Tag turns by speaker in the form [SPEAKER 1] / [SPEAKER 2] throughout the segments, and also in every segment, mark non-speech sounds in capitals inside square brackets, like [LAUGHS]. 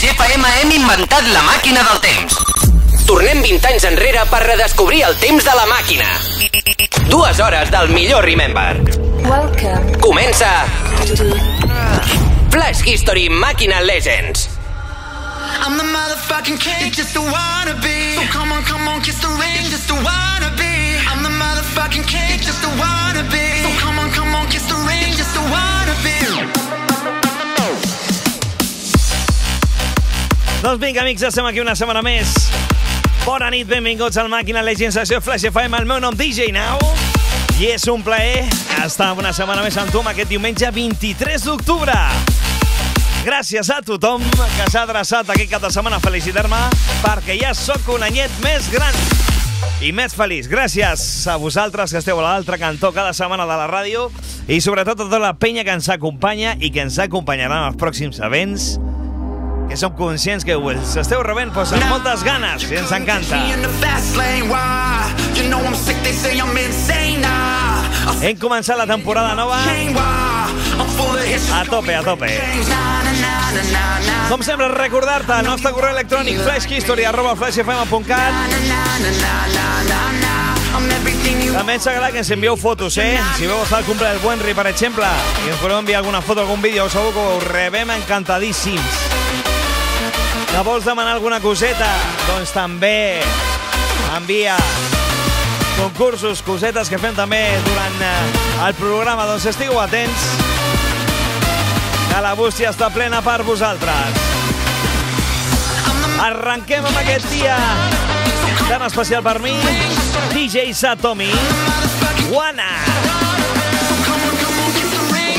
[SPEAKER 1] Flash FM hem inventat la màquina del temps. Tornem 20 anys enrere per redescobrir el temps de la màquina. Dues hores del millor Remember.
[SPEAKER 2] Welcome
[SPEAKER 1] Comença Flash History Màquina Legends.
[SPEAKER 3] I'm the motherfucking king. It's just a wannabe. So come on, come on, kiss the ring. It's just a wannabe. I'm the motherfucking king. It's just a wannabe. So come on, come on, kiss the ring. Just a wannabe.
[SPEAKER 4] Doncs vinga, amics, estem aquí una setmana més. Bona nit, benvinguts al Màquina Legends Secció Flash FM. El meu nom DJ Now. I és un plaer estar una setmana més amb tu aquest diumenge 23 d'octubre. Gràcies a tothom que s'ha adreçat aquest cap de setmana a felicitar-me perquè ja sóc un anyet més gran i més feliç. Gràcies a vosaltres que esteu a l'altre cantó cada setmana de la ràdio i sobretot a tota la penya que ens acompanya i que ens acompanyarà en els pròxims events que som conscients que els esteu rebent doncs, amb moltes ganes i ens encanta. Hem començat la temporada nova a tope, a tope. Com sempre, recordar-te el nostre correu electrònic flashhistory arroba flashfm.cat També ens agrada que ens envieu fotos, eh? Si veu estar el cumple del Buenri, per exemple, i ens voleu enviar alguna foto, algun vídeo, segur que ho rebem encantadíssims. Que vols demanar alguna coseta? Doncs també envia concursos, cosetes que fem també durant eh, el programa. Doncs estigueu atents, que la bústia està plena per vosaltres. Arrenquem amb aquest dia tan especial per mi, DJ Satomi, Wanna.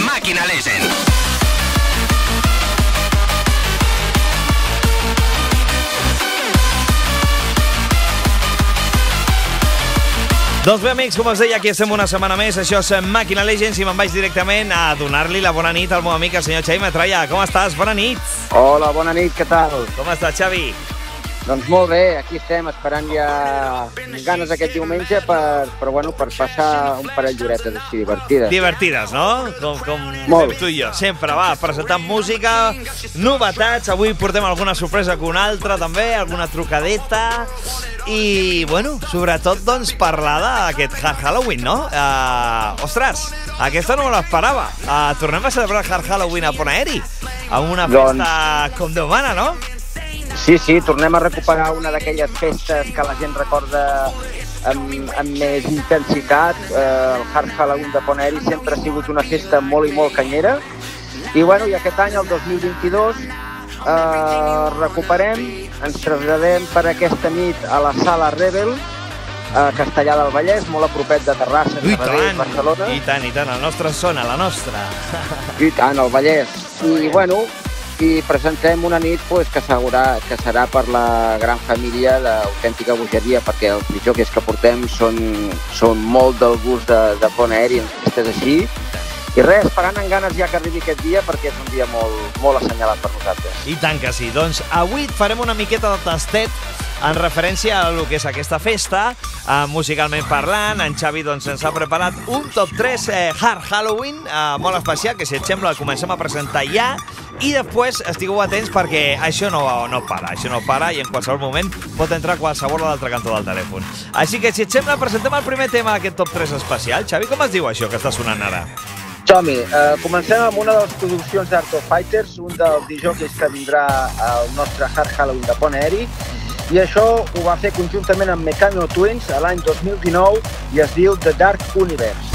[SPEAKER 1] Màquina Legends.
[SPEAKER 4] Doncs bé, amics, com us deia, aquí estem una setmana més. Això és Màquina Legends i me'n vaig directament a donar-li la bona nit al meu amic, el senyor Xavi Metralla. Com estàs? Bona nit.
[SPEAKER 5] Hola, bona nit, què tal?
[SPEAKER 4] Com estàs, Xavi?
[SPEAKER 5] Doncs molt bé, aquí estem esperant ja ganes aquest diumenge per, per, bueno, per passar un parell d'horetes així divertides.
[SPEAKER 4] Divertides, no? Com, com
[SPEAKER 5] Molt.
[SPEAKER 4] tu i jo. Sempre, va, presentant música, novetats. Avui portem alguna sorpresa que una altra, també, alguna trucadeta. I, bueno, sobretot, doncs, parlar d'aquest Hard Halloween, no? Uh, ostres, aquesta no me l'esperava. Uh, tornem a celebrar el Hard Halloween a Ponaeri, amb una
[SPEAKER 5] Doncs-
[SPEAKER 4] festa com Déu mana, no?
[SPEAKER 5] Sí, sí, tornem a recuperar una d'aquelles festes que la gent recorda amb, amb més intensitat. Eh, el Hard Halloween de Poneri sempre ha sigut una festa molt i molt canyera. I, bueno, i aquest any, el 2022, eh, recuperem, ens traslladem per aquesta nit a la Sala Rebel, a Castellà del Vallès, molt a propet de Terrassa,
[SPEAKER 4] I
[SPEAKER 5] Sabadell,
[SPEAKER 4] tant,
[SPEAKER 5] Barcelona.
[SPEAKER 4] i tant, i tant, la nostra zona, la nostra.
[SPEAKER 5] I tant, el Vallès. I, bueno, i presentem una nit pues, que, segurà, que serà per la gran família d'autèntica bogeria, perquè els pitjors que portem són, són molt del gust de, de Pont Aeri, festes així. I res, esperant amb ganes ja que arribi aquest dia, perquè és un dia molt, molt assenyalat per nosaltres.
[SPEAKER 4] I tant que sí. Doncs avui farem una miqueta de tastet en referència a el que és aquesta festa, eh, musicalment parlant. En Xavi doncs, ens ha preparat un top 3 eh, Hard Halloween eh, molt especial, que si et sembla el comencem a presentar ja. I després estigueu atents perquè això no, no para, això no para i en qualsevol moment pot entrar qualsevol a l'altre cantó del telèfon. Així que si et sembla presentem el primer tema d'aquest top 3 especial. Xavi, com es diu això que està sonant ara?
[SPEAKER 5] Tomi, eh, comencem amb una de les produccions d'Art of Fighters, un dels DJs que vindrà al nostre Hard Halloween de Pont Aeri, i això ho va fer conjuntament amb Mecano Twins a l'any 2019 i es diu The Dark Universe.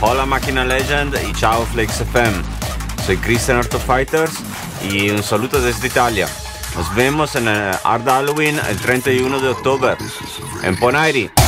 [SPEAKER 6] Hola Máquina Legend y chao Flex FM. Soy Christian Fighters y un saludo desde Italia. Nos vemos en Art Halloween el 31 de octubre en Ponairi.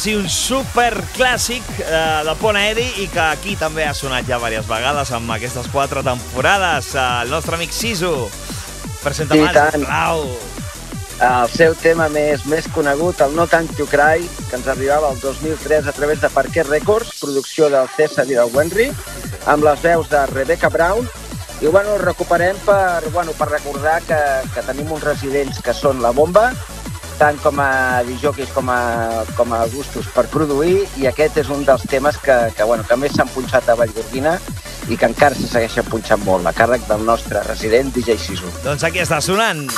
[SPEAKER 7] Sí, un super clàssic eh, de pont aeri i que aquí també ha sonat ja diverses vegades amb aquestes quatre temporades. El nostre amic Sisu. Presenta mà,
[SPEAKER 5] tant.
[SPEAKER 7] sisplau.
[SPEAKER 5] El seu tema més, més conegut, el No Time to Cry, que ens arribava el 2003 a través de Parquet Records, producció del César i del Wenry, amb les veus de Rebecca Brown, i bueno, el recuperem per, bueno, per recordar que, que tenim uns residents que són la bomba, tant com a disjockeys com a, com a gustos per produir, i aquest és un dels temes que, que, bueno, que més s'han punxat a Vallgorguina i que encara se segueixen punxant molt, a càrrec del nostre resident DJ Sisu.
[SPEAKER 7] Doncs aquí està sonant.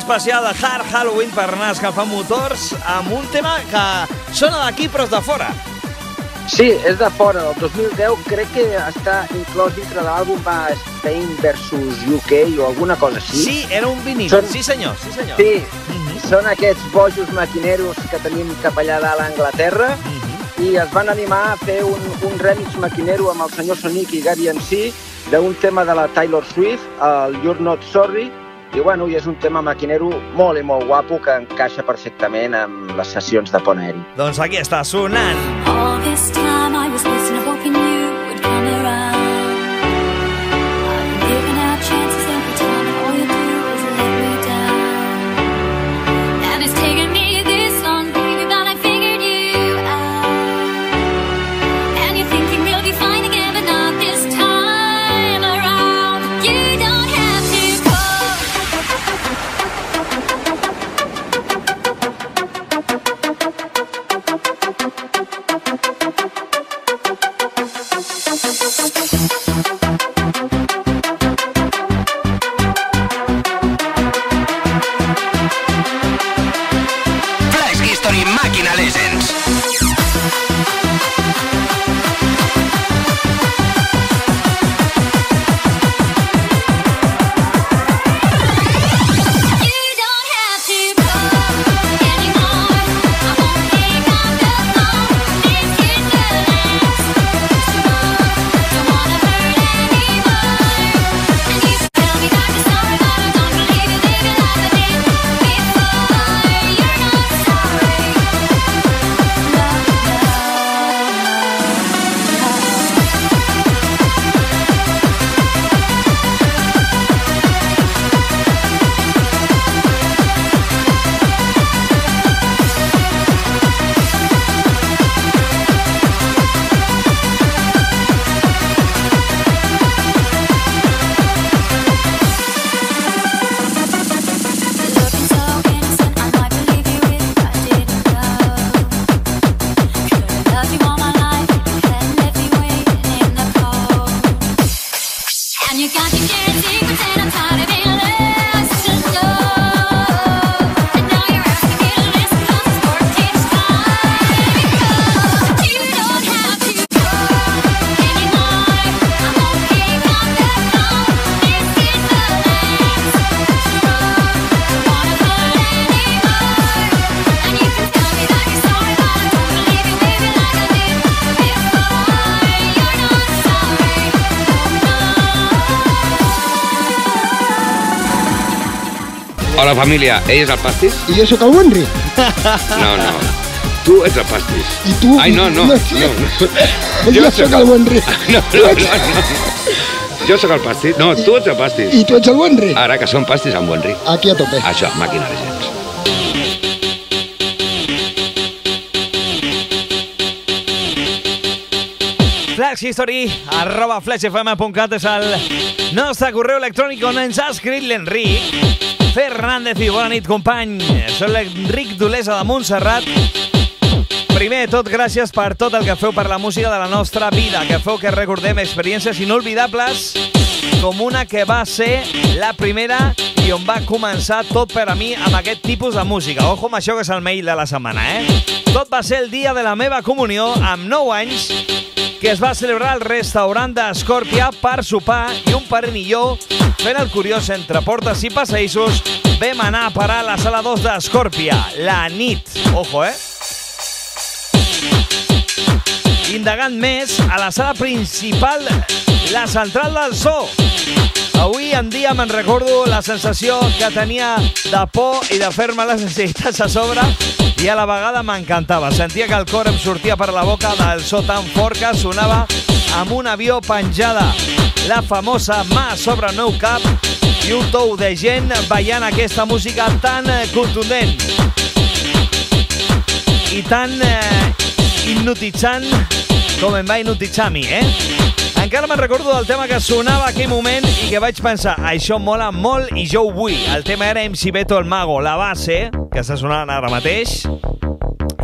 [SPEAKER 7] Especial de Hard Halloween per anar escalfant motors amb un tema que sona d'aquí però és de fora.
[SPEAKER 5] Sí, és de fora, del 2010, crec que està inclòs dintre de l'àlbum va Spain versus UK o alguna cosa així.
[SPEAKER 7] Sí, era un vinil.
[SPEAKER 5] Són-
[SPEAKER 7] Sí, senyor, sí, senyor.
[SPEAKER 5] Sí,
[SPEAKER 7] Mhm.
[SPEAKER 5] són aquests bojos maquineros que tenim cap allà dalt a Anglaterra
[SPEAKER 7] Mhm.
[SPEAKER 5] i es van animar a fer un, un remix maquinero amb el senyor Sonic i Gary MC d'un tema de la Taylor Swift, el You're Not Sorry, i bueno, i és un tema maquinero molt i molt guapo que encaixa perfectament amb les sessions de pont aeri.
[SPEAKER 7] Doncs aquí està sonant.
[SPEAKER 8] All this time
[SPEAKER 9] família, ell és el pastís?
[SPEAKER 10] I jo sóc el Wenry.
[SPEAKER 9] No, no. Tu ets el pastís.
[SPEAKER 10] I tu?
[SPEAKER 9] Ai, no, no.
[SPEAKER 10] No,
[SPEAKER 9] no, no.
[SPEAKER 10] Jo sóc el Wenry.
[SPEAKER 9] No, no, no, no. Jo sóc el pastís. No, tu ets el pastís.
[SPEAKER 10] I tu ets el Wenry.
[SPEAKER 9] Ara que som pastis amb Wenry.
[SPEAKER 10] Aquí a tope.
[SPEAKER 9] Això, màquina de gens.
[SPEAKER 4] Flash History, arroba flashfm.cat és el nostre correu electrònic on ens ha escrit l'Enric Fernández i bona nit, company. Soc l'Enric Dolesa de Montserrat. Primer tot, gràcies per tot el que feu per la música de la nostra vida, que feu que recordem experiències inolvidables com una que va ser la primera i on va començar tot per a mi amb aquest tipus de música. Ojo amb això que és el mail de la setmana, eh? Tot va ser el dia de la meva comunió amb 9 anys que es va celebrar al restaurant d'Escòrpia per sopar i un jo, fent el curiós entre portes i passadissos, vam anar a parar a la sala 2 d'Escòrpia, la nit. Ojo, eh? Indagant més, a la sala principal, la central del so. Avui en dia me'n recordo la sensació que tenia de por i de fer-me les necessitats a sobre i a la vegada m'encantava. Sentia que el cor em sortia per la boca del so tan fort que sonava amb un avió penjada. La famosa mà sobre el meu cap i un tou de gent ballant aquesta música tan contundent i tan eh, hipnotitzant com em va hipnotitzar a mi, eh? Encara me'n recordo del tema que sonava aquell moment i que vaig pensar, això mola molt i jo ho vull. El tema era MC Beto el Mago, la base, que està sonant ara mateix,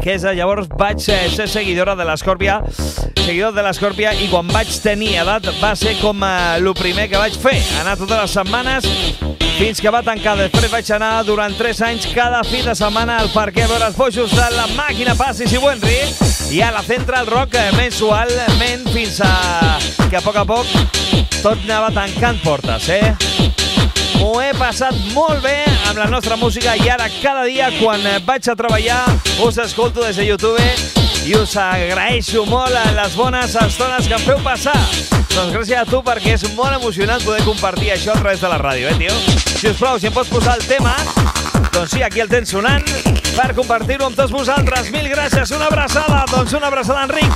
[SPEAKER 4] que és llavors vaig eh, ser seguidora de l'Escòrpia, seguidor de l'Escòrpia, i quan vaig tenir edat va ser com eh, el primer que vaig fer, anar totes les setmanes fins que va tancar. Després vaig anar durant 3 anys cada fi de setmana al parquet a veure els boixos de la màquina Passis i Wenry i a la Central Rock mensualment fins a que a poc a poc tot anava tancant portes, eh? M'ho he passat molt bé amb la nostra música i ara cada dia quan vaig a treballar us escolto des de YouTube i us agraeixo molt les bones estones que em feu passar. Doncs gràcies a tu perquè és molt emocionant poder compartir això a través de la ràdio, eh, tio? Si us plau, si em pots posar el tema, doncs sí, aquí el tens sonant per compartir-ho amb tots vosaltres. Mil gràcies, una abraçada, doncs una abraçada, Enric.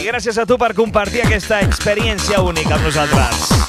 [SPEAKER 4] I gràcies a tu per compartir aquesta experiència única amb nosaltres.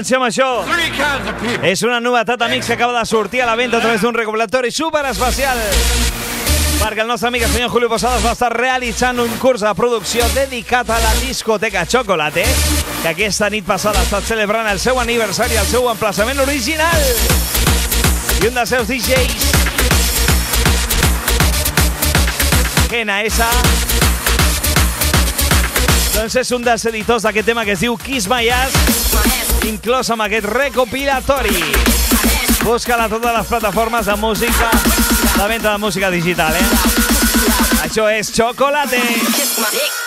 [SPEAKER 4] Atenció amb això. És una novetat, amics, que acaba de sortir a la venda a través d'un recopilatori super especial. Perquè el nostre amic el senyor Julio Posadas va estar realitzant un curs de producció dedicat a la discoteca Chocolate, que aquesta nit passada ha estat celebrant el seu aniversari, el seu emplaçament original. I un dels seus DJs, Kena S, doncs és un dels editors d'aquest tema que es diu Kiss My Ass, inclòs amb aquest recopilatori. Busca-la a totes les plataformes de música, de venda de música digital, eh? Això Chocolate.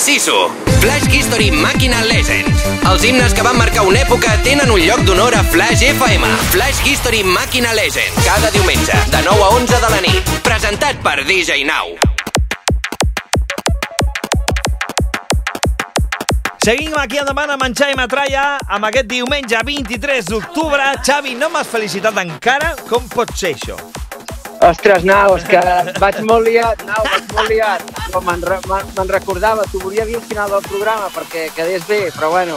[SPEAKER 1] Sisu. Flash History Màquina Legends. Els himnes que van marcar una època tenen un lloc d'honor a Flash FM. Flash History Màquina Legends. Cada diumenge, de 9 a 11 de la nit. Presentat per DJ Now.
[SPEAKER 4] Seguim aquí endavant a Menjar i Matralla amb aquest diumenge 23 d'octubre. Xavi, no m'has felicitat encara? Com pot ser això?
[SPEAKER 5] Ostres, Nau, és que vaig molt liat, Nau, vaig molt liat. Però me'n re, me'n recordava, t'ho volia dir al final del programa perquè quedés bé, però bueno,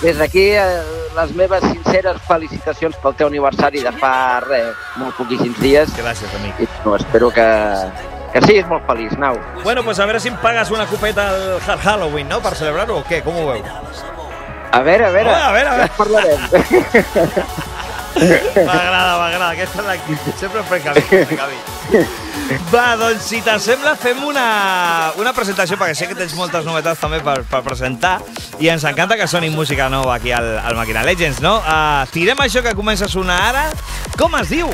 [SPEAKER 5] des d'aquí eh, les meves sinceres felicitacions pel teu aniversari de fa, res, molt poquíssims dies.
[SPEAKER 4] Gràcies, amic.
[SPEAKER 5] I no, espero que, que siguis molt feliç, Nau.
[SPEAKER 4] Bueno, pues a veure si em pagues una copeta al Halloween, no?, per celebrar-ho o què? Com ho veus?
[SPEAKER 5] A veure, a veure,
[SPEAKER 4] A veure, a veure.
[SPEAKER 5] ja parlarem. [LAUGHS]
[SPEAKER 4] M'agrada, m'agrada. Aquesta és l'actitud. Sempre em prenc Va, doncs, si t'assembla, fem una, una presentació, perquè sé que tens moltes novetats també per, per presentar, i ens encanta que soni música nova aquí al, al Màquina Legends, no? Uh, tirem això que comença a sonar ara. Com es diu?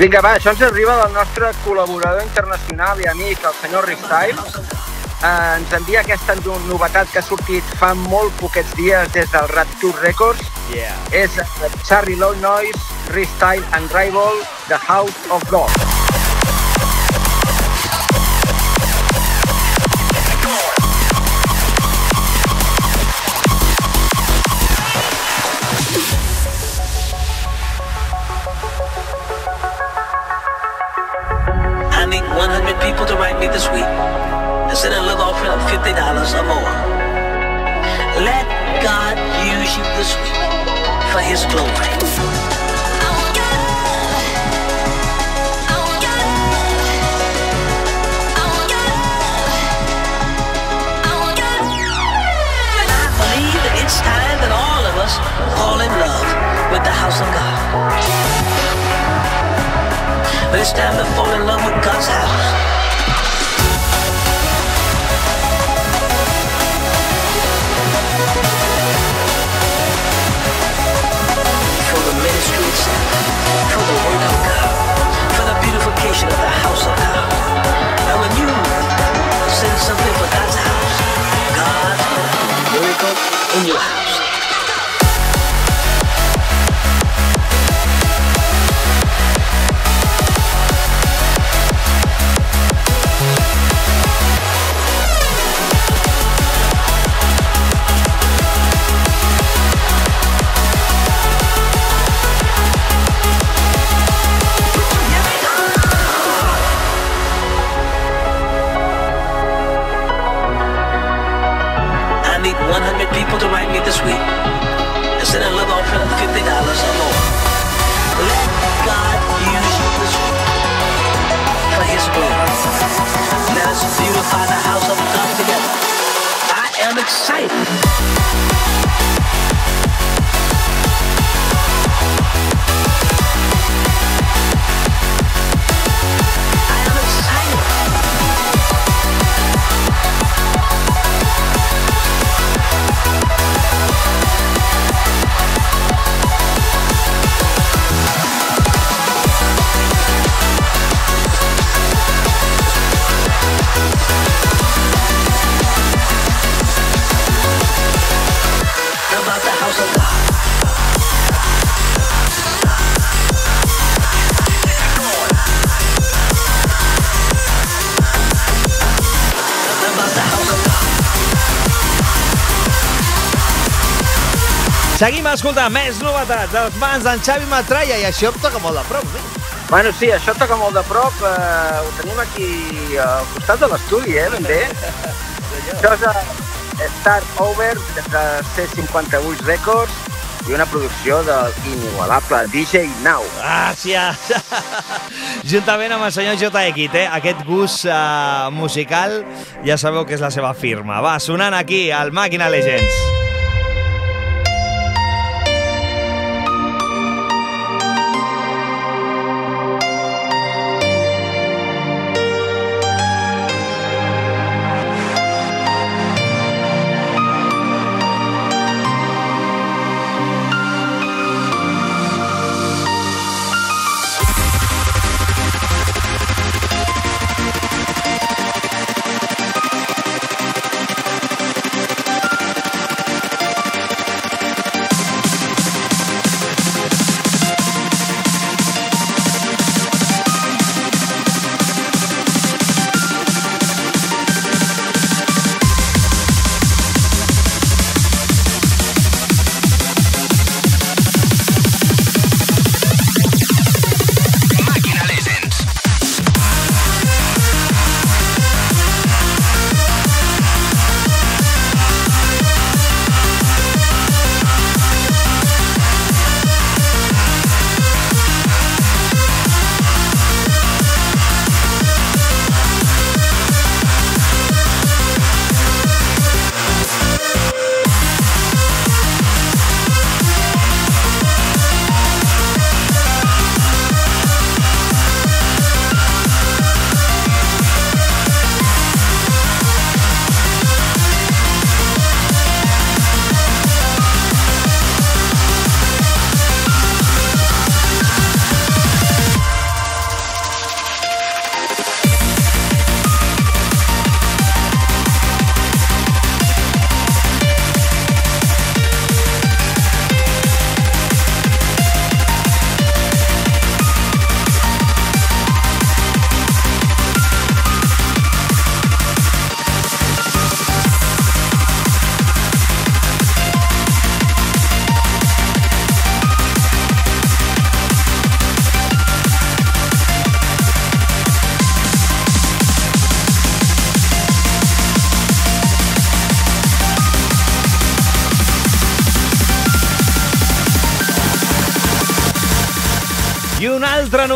[SPEAKER 5] Vinga, va, això ens arriba del nostre col·laborador internacional i amic, el senyor Rick Styles. Eh, ens envia aquesta no- novetat que ha sortit fa molt poquets dies des del Rapture Records.
[SPEAKER 4] Yeah.
[SPEAKER 5] És eh, Charlie Low Noise, Rick Style and Rival, The House of God.
[SPEAKER 11] Me this week and send a little offering of $50 or more. Let God use you this week for His glory. I believe that it's time that all of us fall in love with the house of God. But it's time to fall in love with God's house. of the house of God. And when you send something for God's house, God miracle in your house. sight.
[SPEAKER 4] Seguim escoltant més novetats dels mans d'en Xavi Matralla i això em toca molt de prop, eh?
[SPEAKER 5] Bueno, sí, això toca molt de prop. Eh, ho tenim aquí al costat de l'estudi, eh, ben bé. Això és eh, Start Over, de C58 Records, i una producció del inigualable DJ Now.
[SPEAKER 4] Gràcies! [LAUGHS] Juntament amb el senyor JX, eh? aquest gust uh, musical ja sabeu que és la seva firma. Va, sonant aquí al Màquina Legends.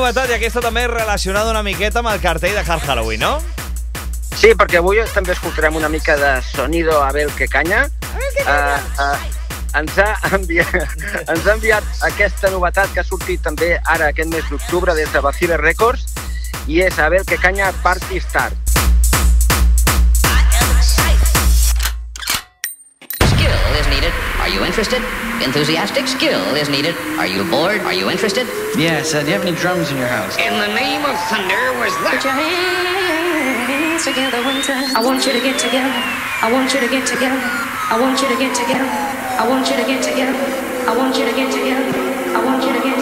[SPEAKER 4] Novetat, i aquesta també és relacionada una miqueta amb el cartell de Hard Halloween, no?
[SPEAKER 5] Sí, perquè avui també escoltarem una mica de sonido Abel que canya. Uh, uh, ens, ha enviat, [LAUGHS] ens ha enviat aquesta novetat que ha sortit també ara aquest mes d'octubre des de Bacile Records i és Abel que canya Party Start.
[SPEAKER 12] Interested? Enthusiastic skill is needed. Are you bored? Are you interested?
[SPEAKER 13] Yes, uh, do you have any drums in your house?
[SPEAKER 12] In the name of thunder was
[SPEAKER 7] Put your hands together, winter. I want you to get together. I want you to get together. I want you to get together. I want you to get together. I want you to get together. I want you to get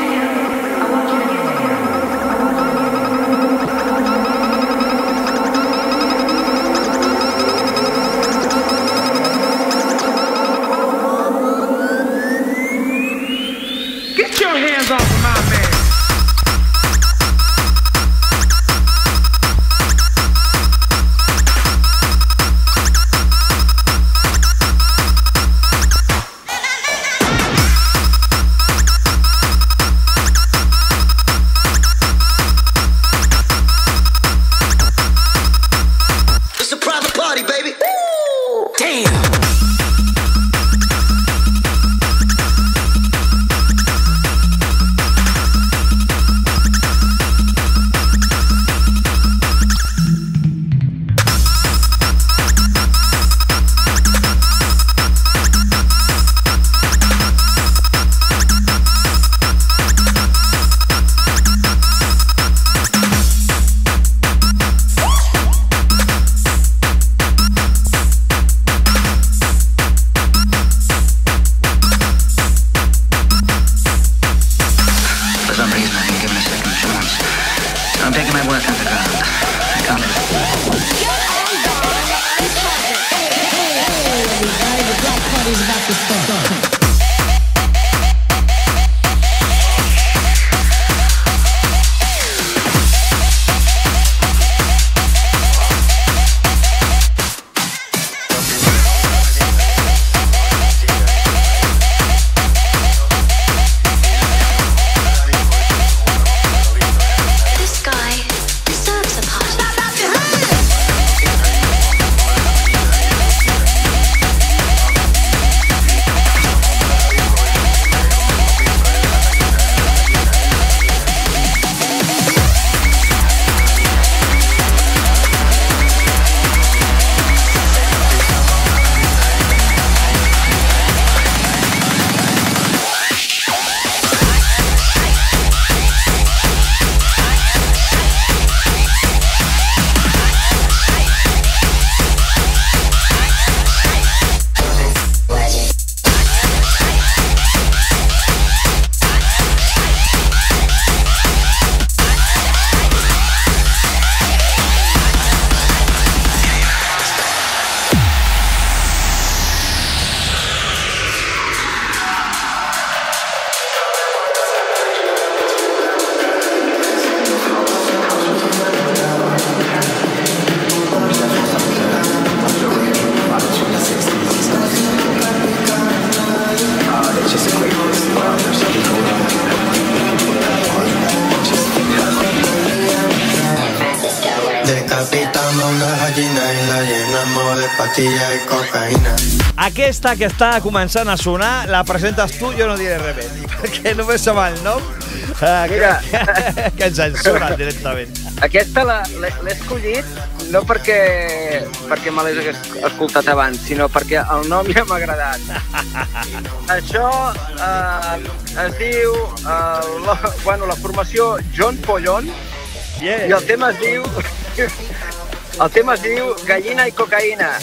[SPEAKER 4] Aquesta que està començant a sonar, la presentes tu, jo no diré res més, [LAUGHS] perquè només som el nom eh, que, que, [LAUGHS] que ens censuren directament.
[SPEAKER 5] Aquesta la- l'he escollit no perquè, perquè me l'he escoltat abans, sinó perquè el nom ja m'ha agradat. [LAUGHS] Això eh, es diu... Eh, la, bueno, la formació John Pollón
[SPEAKER 4] yeah.
[SPEAKER 5] i el tema es diu... El tema es diu Gallina i cocaïna.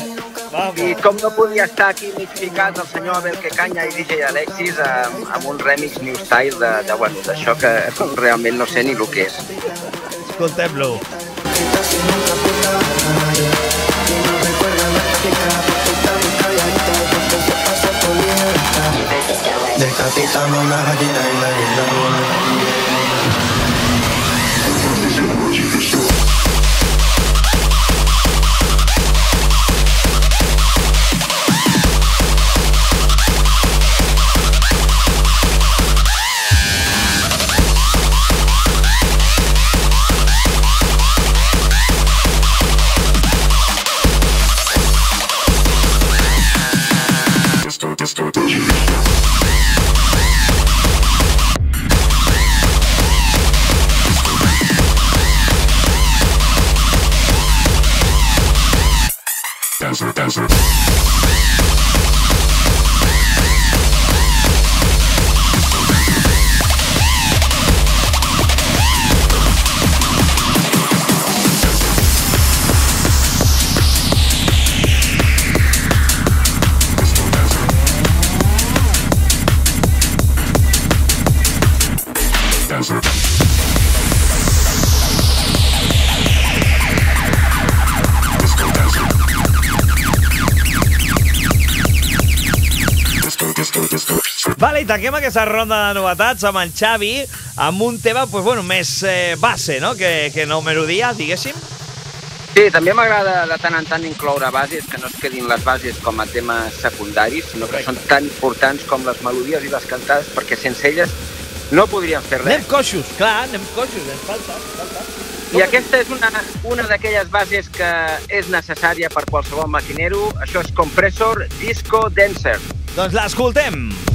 [SPEAKER 4] Vamos.
[SPEAKER 5] I com no podia estar aquí mig ficat el senyor Abel Quecanya i DJ Alexis amb, amb un remix new style de, de bueno, d'això que [LAUGHS] realment no sé ni el que és.
[SPEAKER 4] Escoltem-lo.
[SPEAKER 14] Decapitamos una gallina y la
[SPEAKER 4] tanquem aquesta ronda de novetats amb el Xavi amb un tema pues, bueno, més eh, base, no? Que, que no melodia, diguéssim.
[SPEAKER 5] Sí, també m'agrada de tant en tant incloure bases, que no es quedin les bases com a temes secundaris, sinó que són tan importants com les melodies i les cantades, perquè sense elles no podríem fer res.
[SPEAKER 4] Anem coixos, clar, anem coixos, ens falta, ens falta.
[SPEAKER 5] I aquesta és una, una d'aquelles bases que és necessària per qualsevol maquinero. Això és Compressor Disco Dancer.
[SPEAKER 4] Doncs l'escoltem.
[SPEAKER 1] Màquina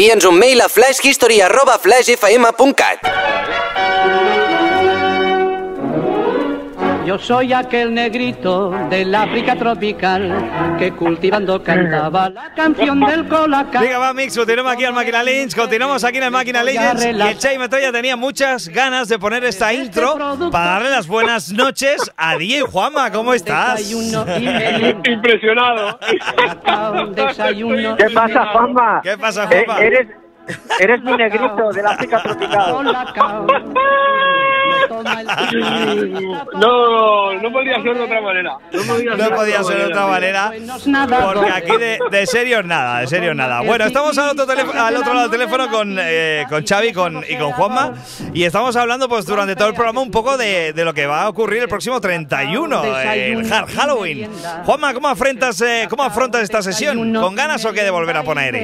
[SPEAKER 1] Envia'ns un mail a flashhistory.flashfm.cat
[SPEAKER 15] Yo soy aquel negrito del África tropical que cultivando cantaba la canción del colacao.
[SPEAKER 4] Vinga, va, amics, continuem aquí al Máquina Lynch, continuamos aquí en el Máquina Legends y el Chai Metoya tenía muchas ganas de poner esta intro para darle las buenas noches a DJ Juanma, ¿cómo estás? [LAUGHS]
[SPEAKER 16] Impresionado.
[SPEAKER 5] ¿Qué pasa, Juanma?
[SPEAKER 4] ¿Qué pasa,
[SPEAKER 5] Eh,
[SPEAKER 4] Juanma?
[SPEAKER 5] eres, eres mi negrito del África tropical. [LAUGHS]
[SPEAKER 16] No, no podría ser de otra manera. No podía
[SPEAKER 4] No podía ser de otra manera, porque aquí de, de serios nada, de serios nada. Bueno, estamos al otro, teléfono- al otro lado del teléfono con, eh, con Xavi con, y con Juanma y estamos hablando pues durante todo el programa un poco de, de lo que va a ocurrir el próximo 31, eh, el Hard Halloween. Juanma, ¿cómo afrontas, eh, ¿cómo afrontas esta sesión? ¿Con ganas o qué de volver a poner?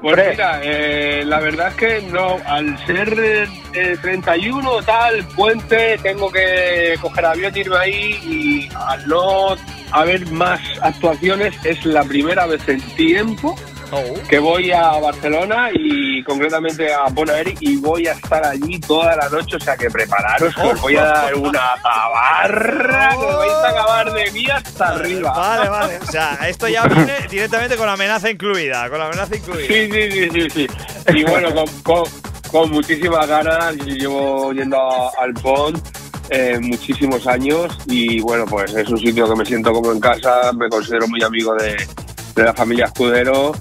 [SPEAKER 16] Pues mira, eh, la verdad es que no, al ser eh, 31 tal, puente, tengo que coger avión irme ahí y al no haber más actuaciones es la primera vez en tiempo que voy a Barcelona y concretamente a Bonaeri y voy a estar allí toda la noche, o sea que prepararos que os voy a dar una tabarra que vais a acabar de mí hasta arriba.
[SPEAKER 4] Vale, vale. O sea, esto ya viene directamente con amenaza incluida, con amenaza incluida.
[SPEAKER 16] Sí, sí, sí, sí, sí. Y bueno, con, con, con muchísimas ganas, yo llevo yendo al Pont eh, muchísimos años y bueno, pues es un sitio que me siento como en casa, me considero muy amigo de, de la familia Escudero,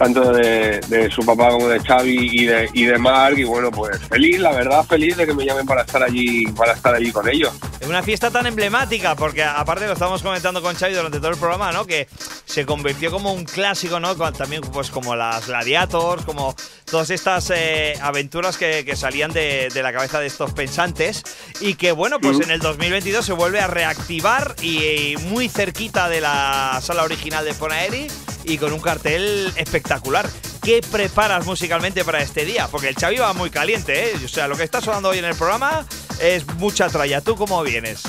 [SPEAKER 16] tanto de, de su papá como de Xavi y de, y de Marc y bueno, pues feliz, la verdad, feliz de que me llamen para estar allí, para estar allí con ellos.
[SPEAKER 4] Es una fiesta tan emblemática, porque aparte lo estábamos comentando con Xavi durante todo el programa, ¿no? Que se convirtió como un clásico, ¿no? También pues como las Gladiators, como todas estas eh, aventuras que, que salían de, de la cabeza de estos pensantes y que bueno, pues
[SPEAKER 16] Ujú.
[SPEAKER 4] en el 2022 se vuelve a reactivar y, muy cerquita de la sala original de Fonaeri y con un cartel espectacular. ¿Qué preparas musicalmente para este día? Porque el Xavi va muy caliente, ¿eh? O sea, lo que está sonando hoy en el programa es mucha tralla. ¿Tú cómo vienes?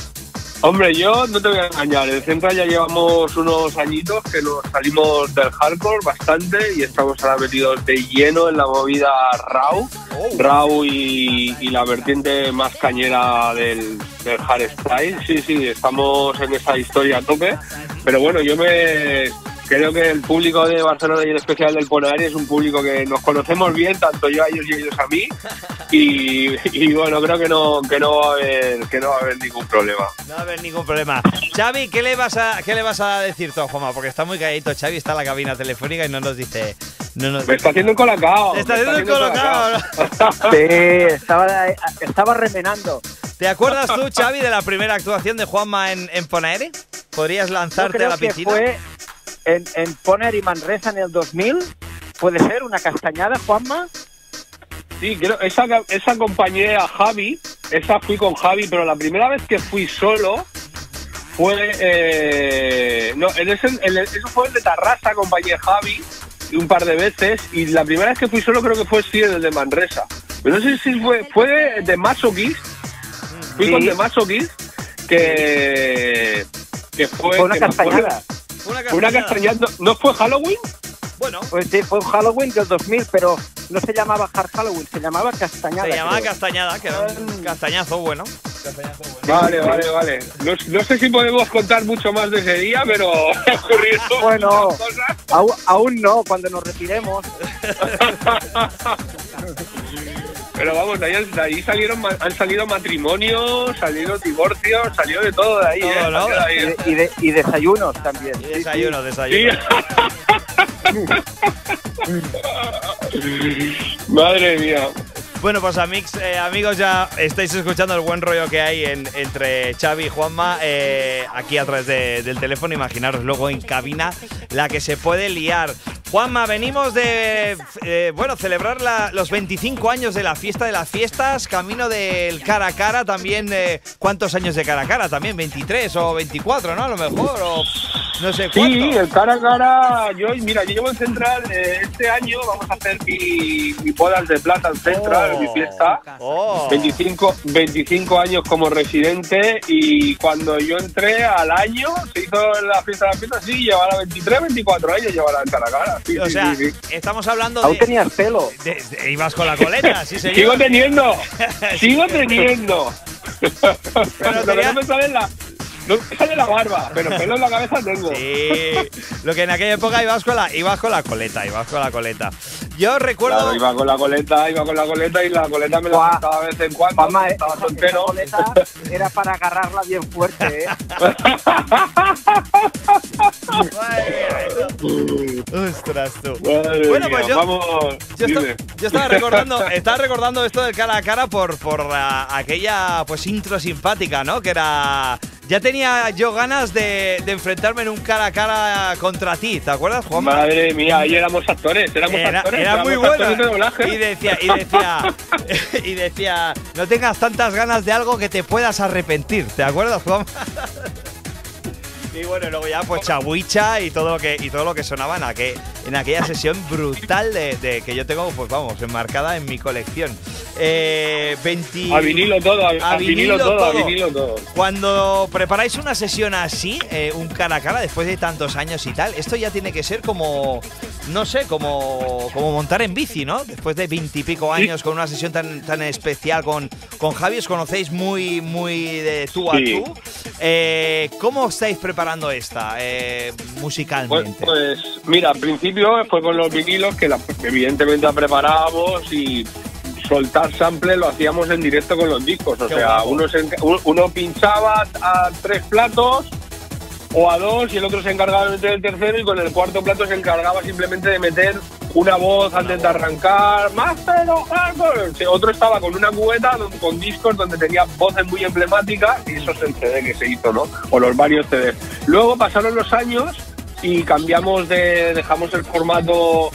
[SPEAKER 16] Hombre, yo no te voy a engañar. En Central ya llevamos unos añitos que nos salimos del hardcore bastante y estamos ahora metidos de lleno en la movida Raw. Raw y, y la vertiente más cañera del, del hardstyle. Sí, sí, estamos en esa historia a tope. Pero bueno, yo me creo que el público de Barcelona y en especial del Ponari es un público que nos conocemos bien, tanto yo a ellos y ellos a mí. [LAUGHS] Y, y bueno, creo que no, que no va a haber, que no va a haber ningún problema.
[SPEAKER 4] No va a haber ningún problema. Xavi, ¿qué le vas a, qué le vas a decir tú a Juanma? Porque está muy calladito Xavi, está en la cabina telefónica y no nos dice... No nos...
[SPEAKER 16] Me está haciendo un colacao.
[SPEAKER 4] Está
[SPEAKER 16] me
[SPEAKER 4] haciendo el colocado. [LAUGHS]
[SPEAKER 5] Sí, estaba, estaba remenando.
[SPEAKER 4] ¿Te acuerdas tú, Xavi, de la primera actuación de Juanma en, en Ponaeri? ¿Podrías lanzarte a la
[SPEAKER 5] que
[SPEAKER 4] piscina?
[SPEAKER 5] fue en, en Poner y Manresa en el 2000. ¿Puede ser una castañada, Juanma?
[SPEAKER 16] Sí, creo, esa, esa acompañé a Javi, esa fui con Javi, pero la primera vez que fui solo fue. eh, no, en ese, en el- eso fue el de Tarrasa, acompañé a Javi un par de veces, y la primera vez que fui solo creo que fue sí, el de Manresa. Pero no sé si fue, fue de, Masokis, fui
[SPEAKER 5] Sí.
[SPEAKER 16] con de Masokis, que, que fue.
[SPEAKER 5] Fue una
[SPEAKER 16] que me
[SPEAKER 5] castañada.
[SPEAKER 4] Una
[SPEAKER 16] castañada. ¿No- ¿No fue Halloween?
[SPEAKER 4] Bueno,
[SPEAKER 5] Pues sí, fue un Halloween del 2000, pero no se llamaba Hard Halloween, se llamaba castañada.
[SPEAKER 4] se llamaba
[SPEAKER 5] creo.
[SPEAKER 4] castañada, que era un castañazo bueno.
[SPEAKER 16] Vale, vale, vale. No, no sé si podemos contar mucho más de ese día, pero [LAUGHS] [LAUGHS]
[SPEAKER 5] Bueno, aún, aún no, cuando nos retiremos. [LAUGHS]
[SPEAKER 16] Pero vamos, de ahí, de ahí salieron, ma- han salido matrimonios, salieron divorcios, salió de todo de ahí,
[SPEAKER 4] Todo,
[SPEAKER 16] ¿eh?
[SPEAKER 4] ¿no?
[SPEAKER 16] Salió de ahí,
[SPEAKER 5] Y,
[SPEAKER 16] ¿eh?
[SPEAKER 5] de- y de- y desayunos también.
[SPEAKER 4] Y desayuno,
[SPEAKER 16] Sí.
[SPEAKER 4] desayuno. [LAUGHS]
[SPEAKER 16] Madre mía.
[SPEAKER 4] Bueno, pues amigos, eh, amigos, ya estáis escuchando el buen rollo que hay en- entre Xavi y Juanma eh, aquí a través de- del teléfono. Imaginaros luego en cabina la que se puede liar. Juanma, venimos de eh, bueno celebrar la- los 25 años de la fiesta de las fiestas, camino del cara a cara también. eh, ¿Cuántos años de cara a cara? También 23 o 24, ¿no? A lo mejor, o no sé cuánto.
[SPEAKER 16] Sí, el cara a cara, yo, mira, yo llevo en Central, este año vamos a hacer mi, mi bodas de plata en Central, mi fiesta.
[SPEAKER 4] Oh.
[SPEAKER 16] 25, 25 años como residente y cuando yo entré al año, se hizo la fiesta de la fiesta, sí, llevaba 23, 24 años, llevaba el cara a cara. Sí,
[SPEAKER 4] O
[SPEAKER 16] sí,
[SPEAKER 4] sea,
[SPEAKER 16] sí, sí.
[SPEAKER 4] estamos hablando
[SPEAKER 5] Aún
[SPEAKER 4] de,
[SPEAKER 5] tenías pelo.
[SPEAKER 4] de- de- ibas con la coleta, sí señor.
[SPEAKER 16] Sigo teniendo, [LAUGHS] sigo teniendo.
[SPEAKER 4] Pero [LAUGHS]
[SPEAKER 16] que
[SPEAKER 4] tenía-
[SPEAKER 16] no me sale la, no me sale la barba, pero pelo en la cabeza tengo.
[SPEAKER 4] Sí, lo que en aquella época ibas con la, ibas con la coleta, ibas con la coleta. Yo recuerdo.
[SPEAKER 16] Claro, iba con la coleta, iba con la coleta y la coleta me la gastaba de vez en cuando.
[SPEAKER 5] Eh,
[SPEAKER 16] estaba
[SPEAKER 5] esa-
[SPEAKER 16] soltero.
[SPEAKER 5] esa coleta era para agarrarla bien fuerte, ¿eh? [LAUGHS]
[SPEAKER 4] Ostras, tú.
[SPEAKER 16] Madre
[SPEAKER 4] Bueno,
[SPEAKER 16] mía,
[SPEAKER 4] pues yo-
[SPEAKER 16] vamos.
[SPEAKER 4] Yo, esta-
[SPEAKER 16] dime.
[SPEAKER 4] yo estaba recordando, [LAUGHS] estaba recordando esto del cara a cara por, por ah, aquella pues intro simpática, ¿no? Que era. Ya tenía yo ganas de, de enfrentarme en un cara a cara contra ti, ¿te acuerdas, Juan?
[SPEAKER 16] Madre mía, ahí éramos actores, éramos
[SPEAKER 4] Era,
[SPEAKER 16] actores.
[SPEAKER 4] era
[SPEAKER 16] éramos
[SPEAKER 4] muy
[SPEAKER 16] de
[SPEAKER 4] bueno. Y decía, y decía, [LAUGHS] y decía, no tengas tantas ganas de algo que te puedas arrepentir. ¿Te acuerdas, Juan? [LAUGHS] Y bueno, luego ya pues Chabuicha y todo lo que y todo lo que sonaba en, aquel- en aquella sesión brutal de, de- que yo tengo, pues vamos, enmarcada en mi colección. Eh, 20
[SPEAKER 16] A vinilo todo, a, a vinilo todo, a vinilo todo.
[SPEAKER 4] Cuando preparáis una sesión así, eh, un cara a cara, después de tantos años y tal, esto ya tiene que ser como, no sé, como, como montar en bici, ¿no? Después de veintipico años con una sesión tan, tan especial con, con Javi, os conocéis muy, muy de tú a tú. Eh, ¿Cómo estáis preparando esta
[SPEAKER 16] Pues,
[SPEAKER 4] musicalmente?
[SPEAKER 16] pues, mira, al principio fue con los vinilos que la- evidentemente la preparábamos y soltar sample lo hacíamos en directo con los discos. O
[SPEAKER 4] Qué
[SPEAKER 16] sea, uno, se uno- pinchaba a tres platos o a dos y el otro se encargaba de meter el tercero y con el cuarto plato se encargaba simplemente de meter una voz antes de arrancar, más pero Otro estaba con una cubeta con discos donde tenía voces muy emblemáticas y eso es el CD que se hizo, ¿no? O los varios CDs. Luego pasaron los años y cambiamos de, dejamos el formato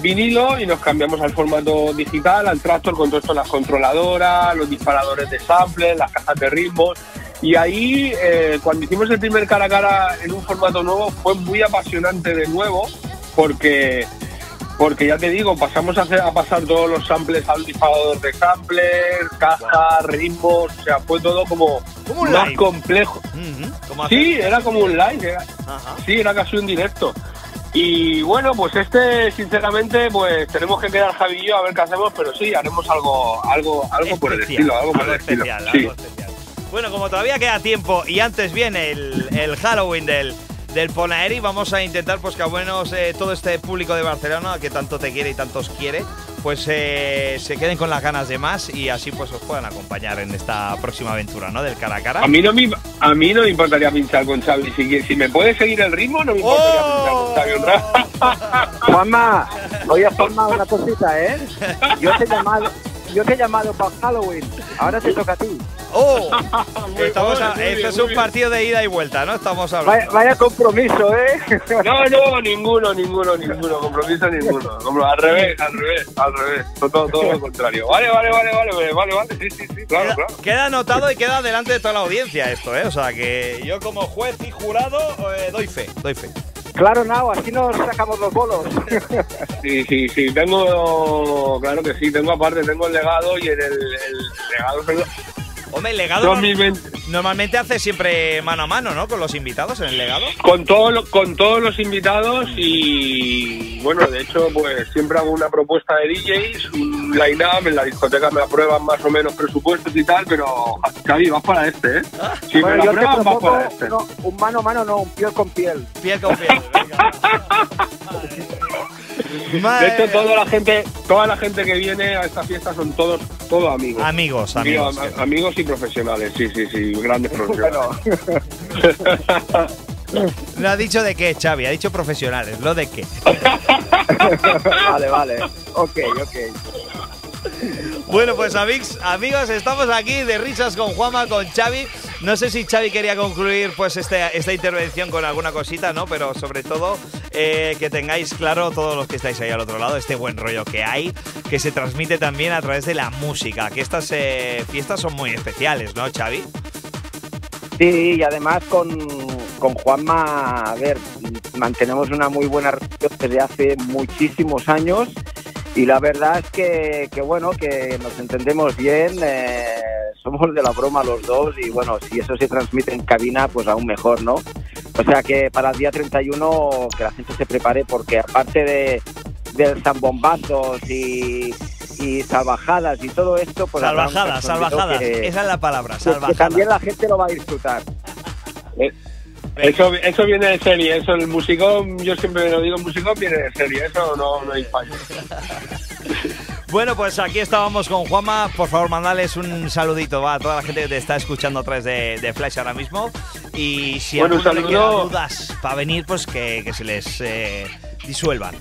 [SPEAKER 16] vinilo y nos cambiamos al formato digital, al tractor con todo esto, las controladoras, los disparadores de samples, las cajas de ritmos. Y ahí, eh, cuando hicimos el primer cara a cara en un formato nuevo, fue muy apasionante de nuevo, porque, porque ya te digo, pasamos a, hacer- a pasar todos los samples al disparador de samples, cajas, ritmos, o sea, fue todo como, más
[SPEAKER 4] live.
[SPEAKER 16] complejo.
[SPEAKER 4] Ujú, ¿cómo
[SPEAKER 16] Sí, era como un live, era- sí, era casi un directo. Y bueno, pues este, sinceramente, pues tenemos que quedar Javi y yo a ver qué hacemos, pero sí, haremos algo, algo, algo por el
[SPEAKER 4] Especial,
[SPEAKER 16] estilo, algo por el estilo.
[SPEAKER 4] especial,
[SPEAKER 16] Sí.
[SPEAKER 4] especial. Bueno, como todavía queda tiempo y antes viene el, el Halloween del, del Ponaeri, vamos a intentar pues que al menos eh, todo este público de Barcelona que tanto te quiere y tantos quiere, pues eh, se queden con las ganas de más y así pues os puedan acompañar en esta próxima aventura, ¿no? Del cara a cara.
[SPEAKER 16] A mí no me, a mí no me importaría pinchar con Xavi. Si, si me puede seguir el ritmo, no me importaría pinchar con Xavi un rato. [LAUGHS]
[SPEAKER 5] Juanma, oye Juanma, una cosita, ¿eh? Yo te he llamado, yo te he llamado para Halloween. Ahora te toca a ti.
[SPEAKER 4] ¡Oh! [LAUGHS] Estamos a- este
[SPEAKER 16] bien,
[SPEAKER 4] es un
[SPEAKER 16] bien.
[SPEAKER 4] partido de ida y vuelta, ¿no? Estamos hablando.
[SPEAKER 5] Vaya, vaya compromiso, ¿eh? [LAUGHS]
[SPEAKER 16] No, no, ninguno, ninguno, ninguno, compromiso ninguno. Al revés, al revés, al revés. Todo, todo lo contrario. Vale, vale, vale, vale, vale, vale, vale. Sí, sí, sí, claro,
[SPEAKER 4] Queda,
[SPEAKER 16] claro.
[SPEAKER 4] queda anotado y queda delante de toda la audiencia esto, ¿eh? O sea que yo como juez y jurado eh, doy fe, doy fe.
[SPEAKER 5] Claro, Nao, así nos sacamos los bolos. [LAUGHS]
[SPEAKER 16] Sí, sí, sí, tengo, claro que sí, tengo aparte, tengo el legado y el, legado
[SPEAKER 4] Hombre, el legado no-
[SPEAKER 16] 2020.
[SPEAKER 4] normalmente hace siempre mano a mano, ¿no? Con los invitados en el legado.
[SPEAKER 16] Con, todo lo- con todos los invitados y bueno, de hecho, pues siempre hago una propuesta de DJs, un line-up, en la discoteca me aprueban más o menos presupuestos y tal, pero Javi, vas para este, ¿eh? Si me
[SPEAKER 5] Bueno,
[SPEAKER 16] lo aprueban, vas para este.
[SPEAKER 5] no, un mano a mano, no, un piel con piel.
[SPEAKER 4] Piel con piel. [LAUGHS]
[SPEAKER 16] De hecho, toda la gente, toda la gente que viene a esta fiesta son todos, todos amigos.
[SPEAKER 4] Amigos, amigos.
[SPEAKER 16] Amigos, amigos y profesionales, sí, sí, sí, grandes profesionales. [LAUGHS]
[SPEAKER 4] No ha dicho de qué, Xavi, ha dicho profesionales, lo de qué. [LAUGHS]
[SPEAKER 5] vale, vale. Ok, ok.
[SPEAKER 4] Bueno, pues amigos, amigos, estamos aquí de risas con Juanma, con Xavi. No sé si Xavi quería concluir pues este, esta intervención con alguna cosita, ¿no? Pero sobre todo eh, que tengáis claro, todos los que estáis ahí al otro lado, este buen rollo que hay, que se transmite también a través de la música, que estas eh, fiestas son muy especiales, ¿no, Xavi?
[SPEAKER 5] Sí, y además con, con Juanma, a ver, mantenemos una muy buena relación desde hace muchísimos años y la verdad es que, que bueno, que nos entendemos bien, eh, somos de la broma los dos y bueno, si eso se transmite en cabina, pues aún mejor, ¿no? O sea que para el día 31 que la gente se prepare porque aparte de, de zambombazos y, y salvajadas y todo esto, pues
[SPEAKER 4] salvajadas, salvajadas.
[SPEAKER 5] que-
[SPEAKER 4] Esa es la palabra,
[SPEAKER 5] que- que
[SPEAKER 4] salvajadas.
[SPEAKER 5] también la gente lo va a disfrutar.
[SPEAKER 16] Eh, Eso, eso viene de serie, eso el musicón, yo siempre lo digo, el musicón viene de serie, eso no, no hay fallo. [LAUGHS]
[SPEAKER 4] Bueno, pues aquí estábamos con Juanma. Por favor, mandales un saludito va, a toda la gente que te está escuchando a través de, de Flash ahora mismo. Y si
[SPEAKER 16] Bueno, un
[SPEAKER 4] alguno le queda
[SPEAKER 16] saludo.
[SPEAKER 4] dudas para venir, pues que, que se les eh, disuelvan.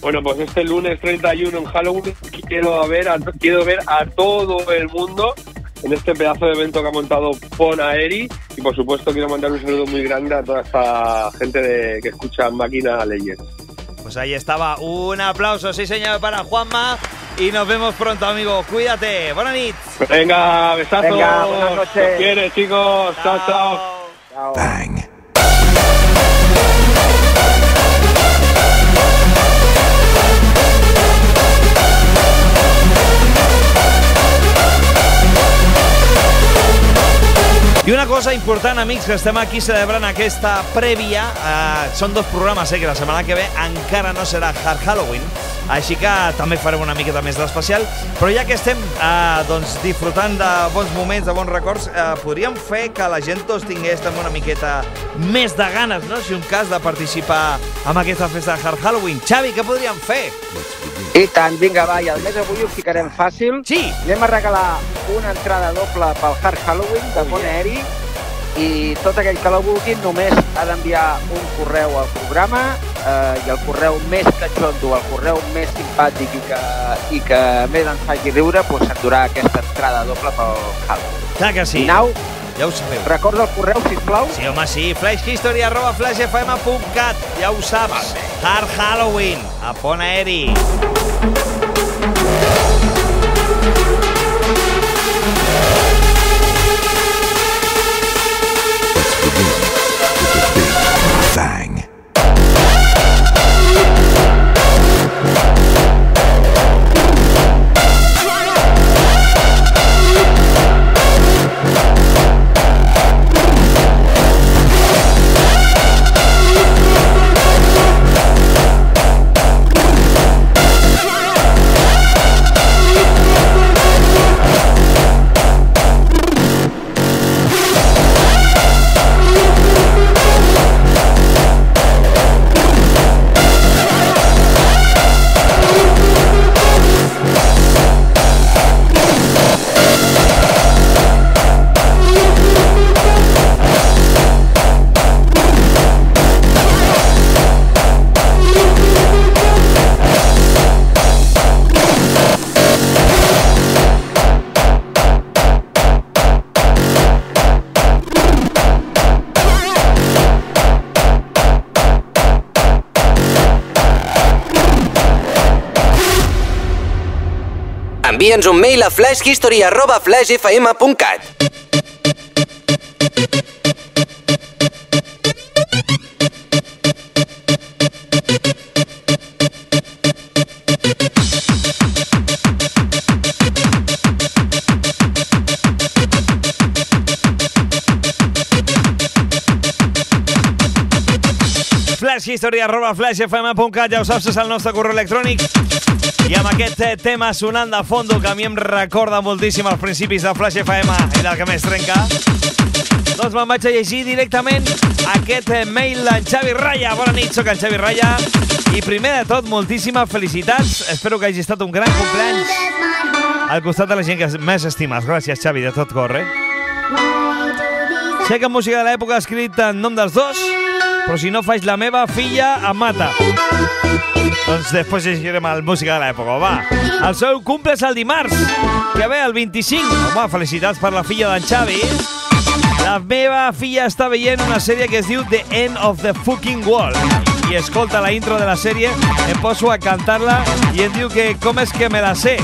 [SPEAKER 16] Bueno, pues este lunes 31 en Halloween quiero ver a, quiero ver a todo el mundo en este pedazo de evento que ha montado Ponaeri y por supuesto quiero mandar un saludo muy grande a toda esta gente de, que escucha Máquina Legends.
[SPEAKER 4] Pues ahí estaba. Un aplauso, sí señor, para Juanma. Y nos vemos pronto, amigo. Cuídate. Buenas noches.
[SPEAKER 16] Venga, besazos.
[SPEAKER 5] Venga, buenas noches.
[SPEAKER 16] Os quiere, chicos. Chao, chao.
[SPEAKER 2] Bang.
[SPEAKER 4] I una cosa important, amics, que estem aquí celebrant aquesta prèvia. Eh, són dos programes, eh, que la setmana que ve encara no serà Hard Halloween, així que també farem una miqueta més d'especial. Però ja que estem eh, doncs, disfrutant de bons moments, de bons records, eh, podríem fer que la gent tots tingués també una miqueta més de ganes, no? si un cas, de participar en aquesta festa de Hard Halloween. Xavi, què podríem fer?
[SPEAKER 5] I tant, vinga, va, i al mes avui ho ficarem fàcil.
[SPEAKER 4] Sí.
[SPEAKER 5] Anem a regalar una entrada doble pel Hard Halloween de Bon Aeri i tot aquell que la vulgui només ha d'enviar un correu al programa eh, i el correu més catxondo, el correu més simpàtic i que, i que més ens faci riure, doncs s'endurà aquesta entrada doble pel Halloween.
[SPEAKER 4] Clar que sí.
[SPEAKER 5] Nau,
[SPEAKER 4] Ja ho sabeu.
[SPEAKER 5] recorda el correu, sisplau?
[SPEAKER 4] Sí, home, sí. Flashhistory arroba flashfm.cat. Ja ho saps. Hard Halloween. A Pont Aeri.
[SPEAKER 1] Envia'ns un mail a flashhistory.flashfm.cat.
[SPEAKER 4] flashhistory arroba flashfm.cat, ja ho saps, és el nostre correu electrònic. I amb aquest eh, tema sonant de fondo que a mi em recorda moltíssim els principis de Flash FM i del que més trenca, doncs me'n vaig a llegir directament aquest eh, mail d'en Xavi Raya. Bona nit, sóc en Xavi Raya. I primer de tot, moltíssimes felicitats. Espero que hagi estat un gran cumpleaños al costat de la gent que més estimes. Gràcies, Xavi, de tot cor, eh? Sé que música de l'època ha escrit en nom dels dos, però si no faig la meva filla em mata. Doncs després llegirem el música de l'època, va. El seu cumple és el dimarts, que ve el 25. Home, felicitats per la filla d'en Xavi. La meva filla està veient una sèrie que es diu The End of the Fucking World i escolta la intro de la sèrie, em poso a cantar-la i em diu que com és que me la sé.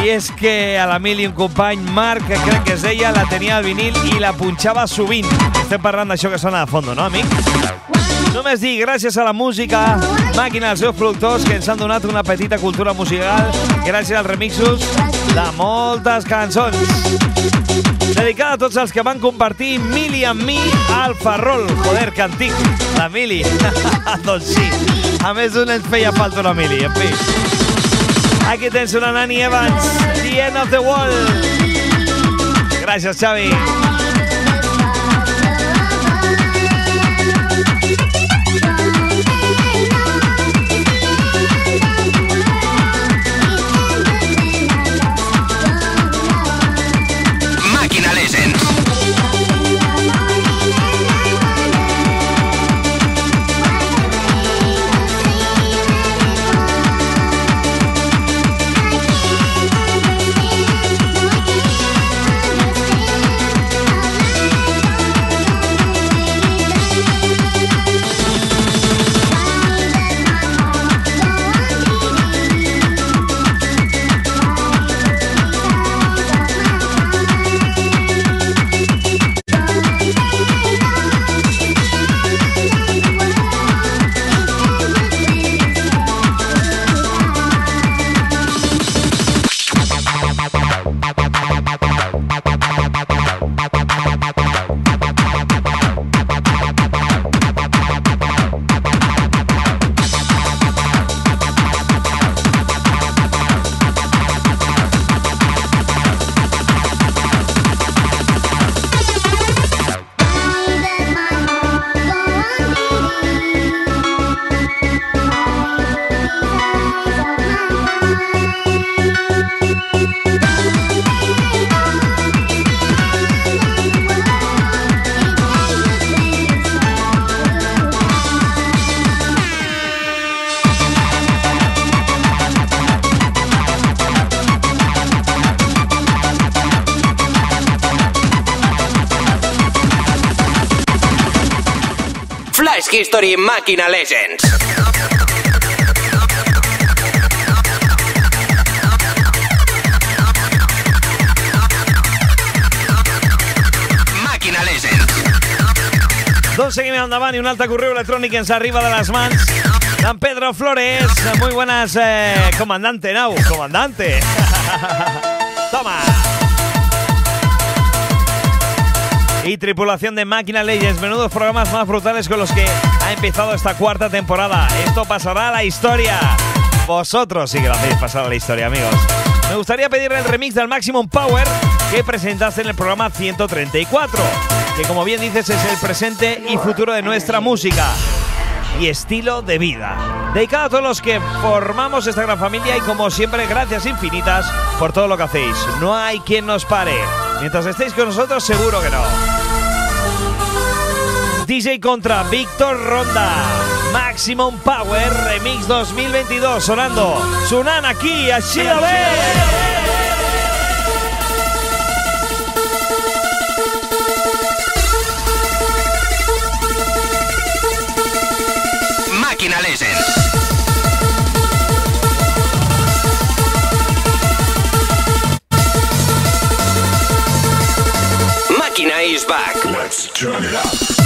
[SPEAKER 4] I és que a l'Emili, un company, Marc, que crec que es deia, la tenia al vinil i la punxava sovint. Estem parlant d'això que sona de fondo, no, amic? Només dir gràcies a la música, màquina als seus productors que ens han donat una petita cultura musical gràcies als remixos de moltes cançons. Dedicada a tots els que van compartir Mili amb mi al Ferrol. Joder, que antic, la Mili. [LAUGHS] doncs sí, a més d'un ens feia falta una Mili, en fi. Aquí tens una Nani Evans, The End of the World. Gràcies, Xavi.
[SPEAKER 1] History Màquina Legends. Màquina Legends.
[SPEAKER 4] Doncs seguim endavant i un altre correu electrònic ens arriba de les mans d'en Pedro Flores. Muy buenas, eh, comandante Nau. Comandante. [LAUGHS] Toma. Y tripulación de Máquina Leyes, menudos programas más brutales con los que ha empezado esta cuarta temporada. Esto pasará a la historia. Vosotros sí que lo hacéis pasar a la historia, amigos. Me gustaría pedirle el remix del Maximum Power que presentaste en el programa 134, que como bien dices es el presente y futuro de nuestra música y estilo de vida. Dedicado a todos los que formamos esta gran familia y como siempre, gracias infinitas por todo lo que hacéis. No hay quien nos pare. Mientras estéis con nosotros, seguro que no. DJ contra Víctor Ronda. Maximum Power Remix 2022 sonando. Sunan aquí,
[SPEAKER 1] a Chile. Back.
[SPEAKER 2] Let's turn it up.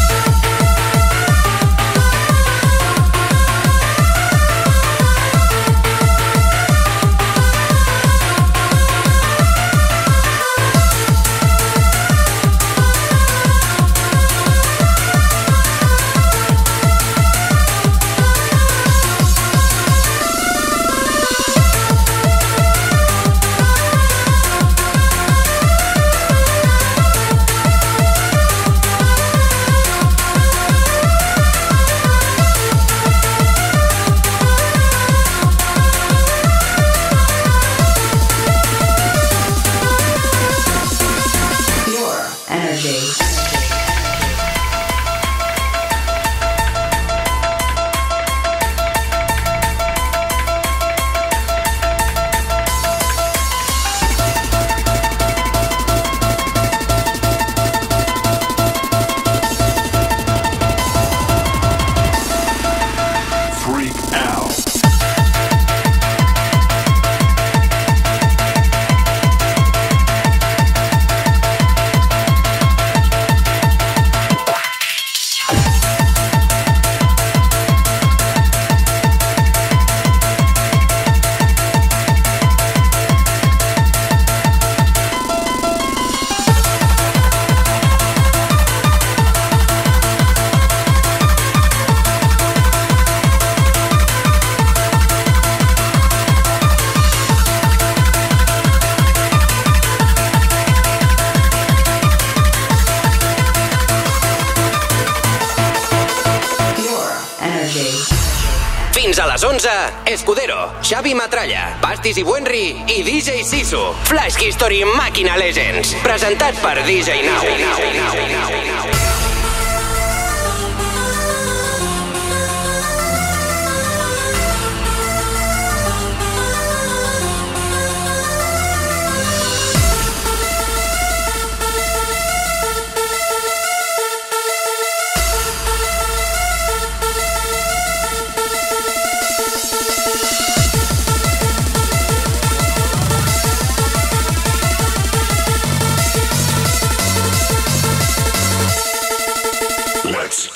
[SPEAKER 1] I DJ Sisu. Flash History Màquina Legends. Presentat per DJ Now.
[SPEAKER 2] Let's turn it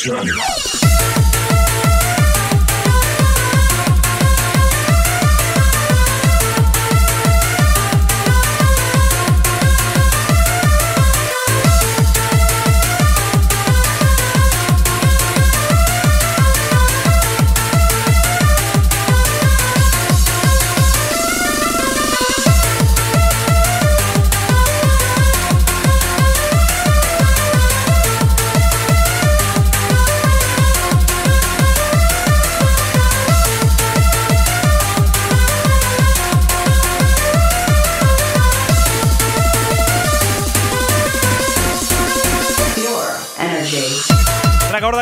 [SPEAKER 2] up.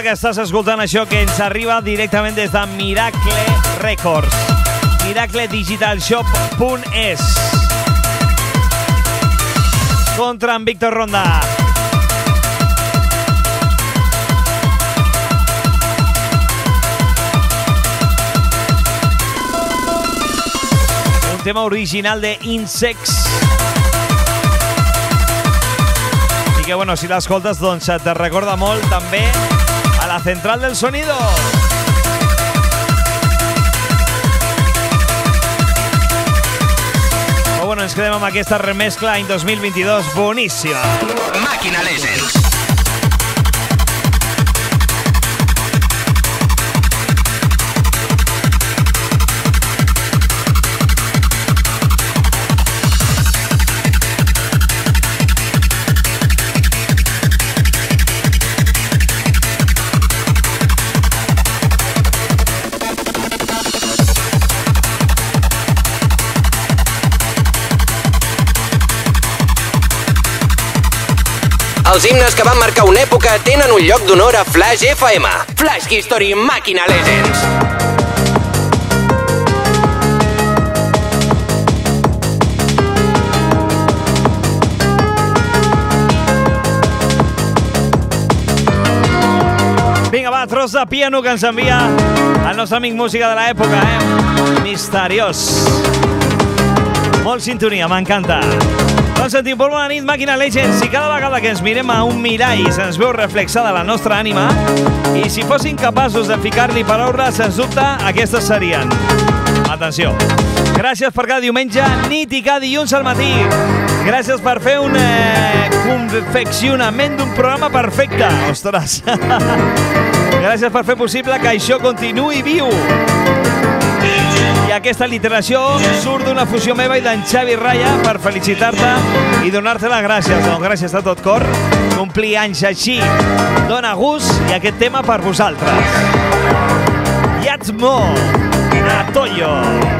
[SPEAKER 4] Que estàs escoltant això que ens arriba directament des de Miracle Records. miracledigitalshop.es Contra en Víctor Ronda. Un tema original de Insects. Que, bueno, si l'escoltes, doncs te recorda molt també la central del sonido. Però bueno, ens quedem amb aquesta remescla any 2022 boníssima.
[SPEAKER 1] Màquina Legends. Els himnes que van marcar una època tenen un lloc d'honor a Flash FM. Flash History Màquina Legends.
[SPEAKER 4] Vinga, va, tros de piano que ens envia el nostre amic música de l'època, eh? Misteriós. Molt sintonia, m'encanta. Doncs sentim, molt bona nit, Màquina Legends. Si cada vegada que ens mirem a un mirall se'ns veu reflexada la nostra ànima, i si fossin capaços de ficar-li paraules, sens dubte, aquestes serien. Atenció. Gràcies per cada diumenge, nit i cada dilluns al matí. Gràcies per fer un eh, confeccionament d'un programa perfecte. Ostres. [LAUGHS] Gràcies per fer possible que això continuï viu. Aquesta literació surt d'una fusió meva i d'en Xavi Raya per felicitar-te i donar-te les gràcies. Doncs gràcies de tot cor. Complir anys així dona gust i aquest tema per vosaltres. Yatsmo, a Toyo.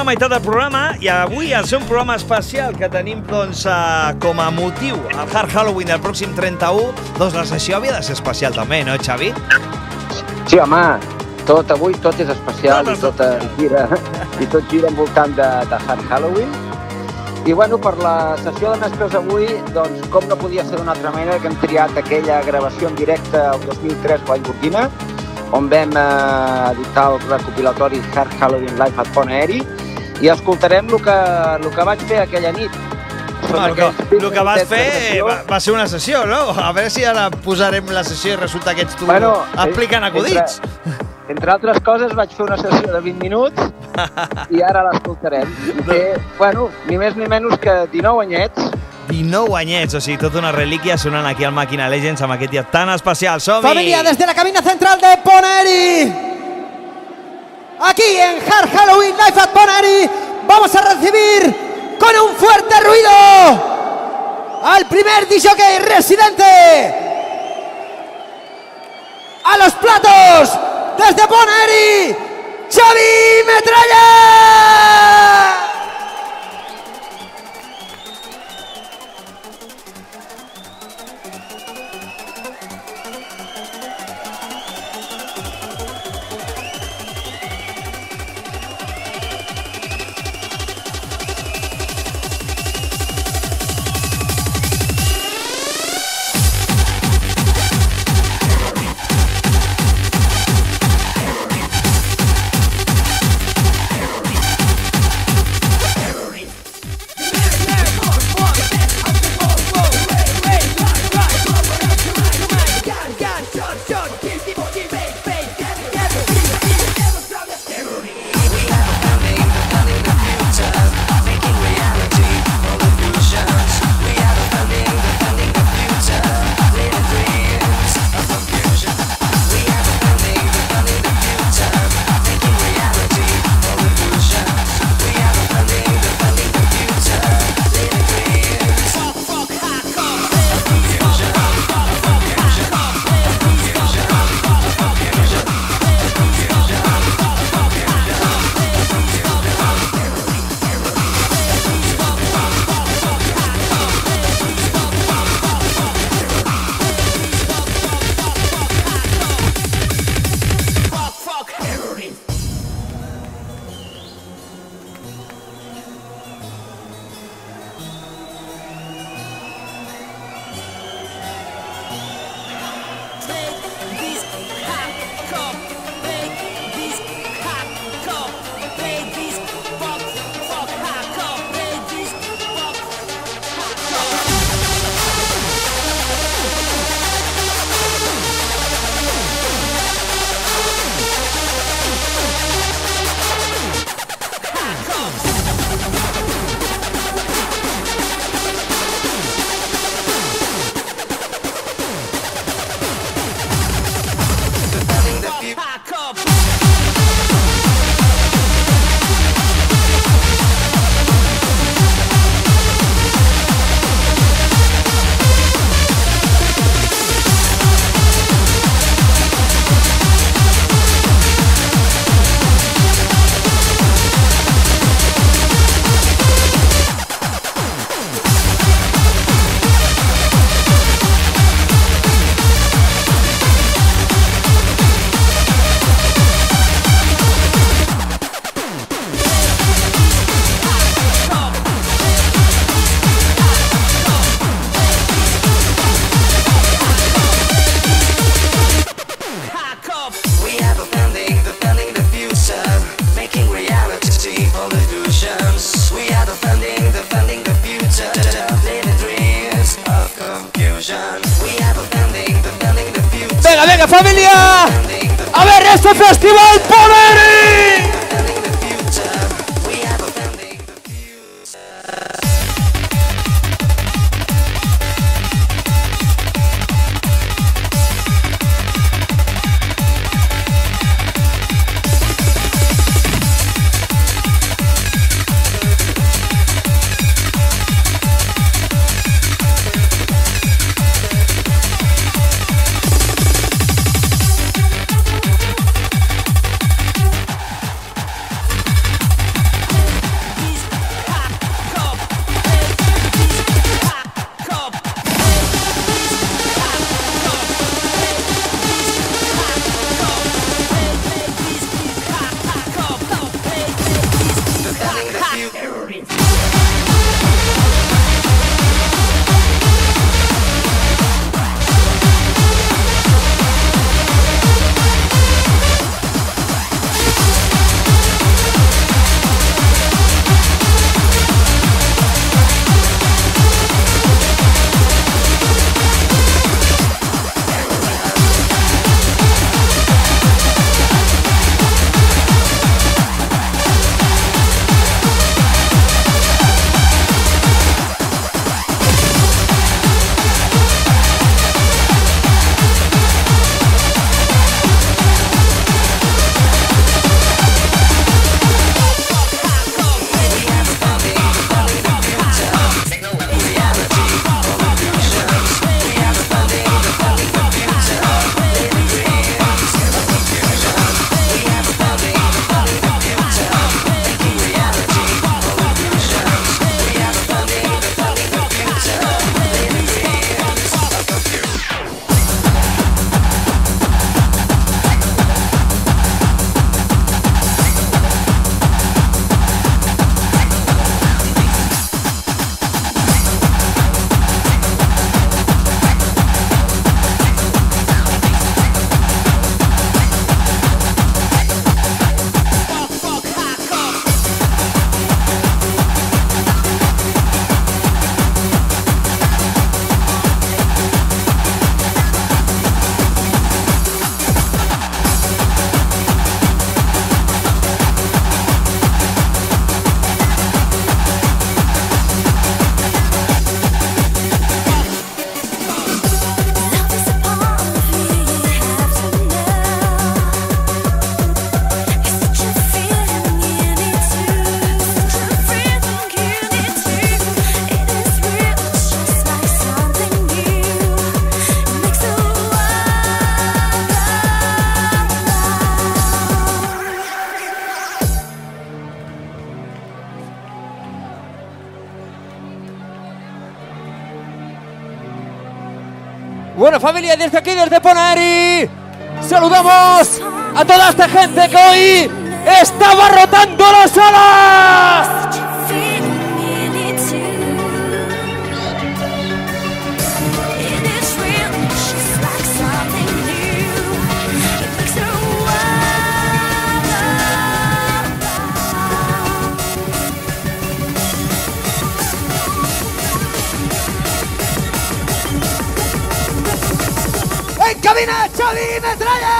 [SPEAKER 4] La meitat del programa i avui és un programa especial que tenim doncs, eh, com a motiu el Hard Halloween del pròxim 31. Doncs la sessió havia de ser especial també, no, Xavi?
[SPEAKER 5] Sí, home, tot avui tot és especial i tot eh, gira, i tot gira envoltant de, de Hard Halloween. I bueno, per la sessió de mestres d'avui, doncs com no podia ser d'una altra manera que hem triat aquella gravació en directe el 2003 a Vallgorguina, on vam eh, editar el recopilatori Hard Halloween Live at Pont Aeri i escoltarem el que, el que vaig fer aquella nit.
[SPEAKER 4] Ah, el, que, el que vas
[SPEAKER 5] de
[SPEAKER 4] fer va, va ser una sessió, no? A veure si ara posarem la sessió i resulta que ets tu
[SPEAKER 5] Bueno,
[SPEAKER 4] explicant
[SPEAKER 5] eh,
[SPEAKER 4] acudits.
[SPEAKER 5] Entre, entre altres coses, vaig fer una sessió de 20 minuts i ara l'escoltarem. [LAUGHS] I té, bueno, ni més ni menys que 19 anyets.
[SPEAKER 4] 19 anyets, o sigui, tota una relíquia sonant aquí al Màquina Legends amb aquest dia tan especial. Som-hi!
[SPEAKER 17] Familia, desde la cabina central de Poneri. Aquí en Hard Halloween Live at Poneri vamos a recibir con un fuerte ruido al primer DJ residente. A los platos desde Poneri, Xavi Metralla.
[SPEAKER 7] Familia, desde aquí, desde Ponari, saludamos a toda esta gente que hoy está barrotando las salas. En cabina, Xavi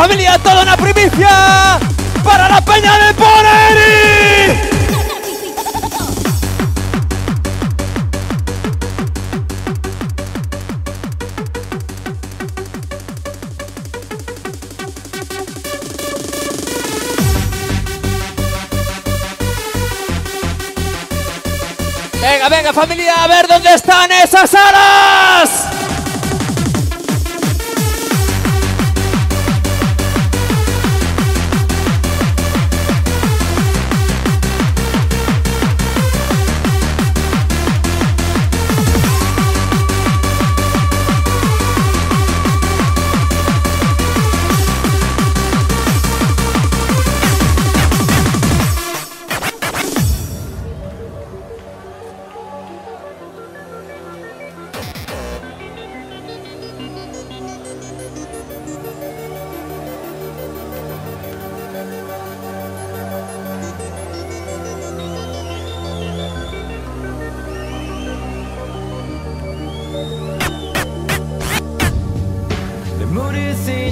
[SPEAKER 17] familia, toda una primicia para la peña de Poneri. Venga, venga familia, a ver dónde están esas alas.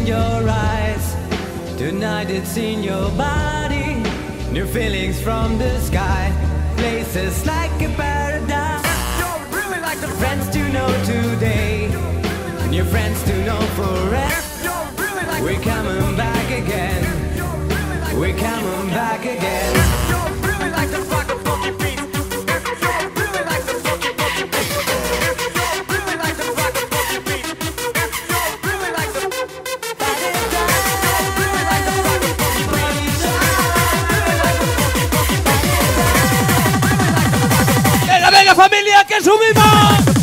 [SPEAKER 18] Your eyes. Tonight it's in your body. New feelings from the sky. Places like a paradise. Really like the friends to know today. New friends to know forever. We're coming back again. We're coming back again.
[SPEAKER 7] 师兄弟
[SPEAKER 17] 们。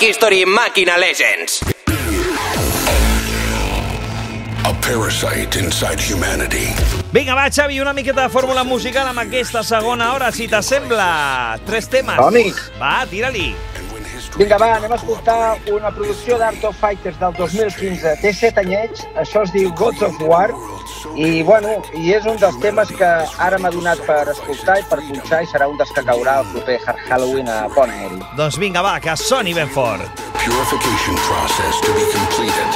[SPEAKER 17] History Màquina Legends.
[SPEAKER 2] A parasite inside humanity.
[SPEAKER 7] Vinga, va, Xavi, una miqueta de fórmula musical amb aquesta segona hora, si t'assembla. Tres temes.
[SPEAKER 5] Som-hi.
[SPEAKER 7] Va, tira-li.
[SPEAKER 5] Vinga, va, anem a escoltar una producció d'Art of Fighters del 2015. Té set anyets, això es diu Gods of War, i, bueno, i és un dels temes que ara m'ha donat per escoltar i per punxar i serà un dels que caurà el proper Hard Halloween a Pont Aeri.
[SPEAKER 7] Doncs vinga, va, que soni ben fort.
[SPEAKER 2] Purification process to be completed.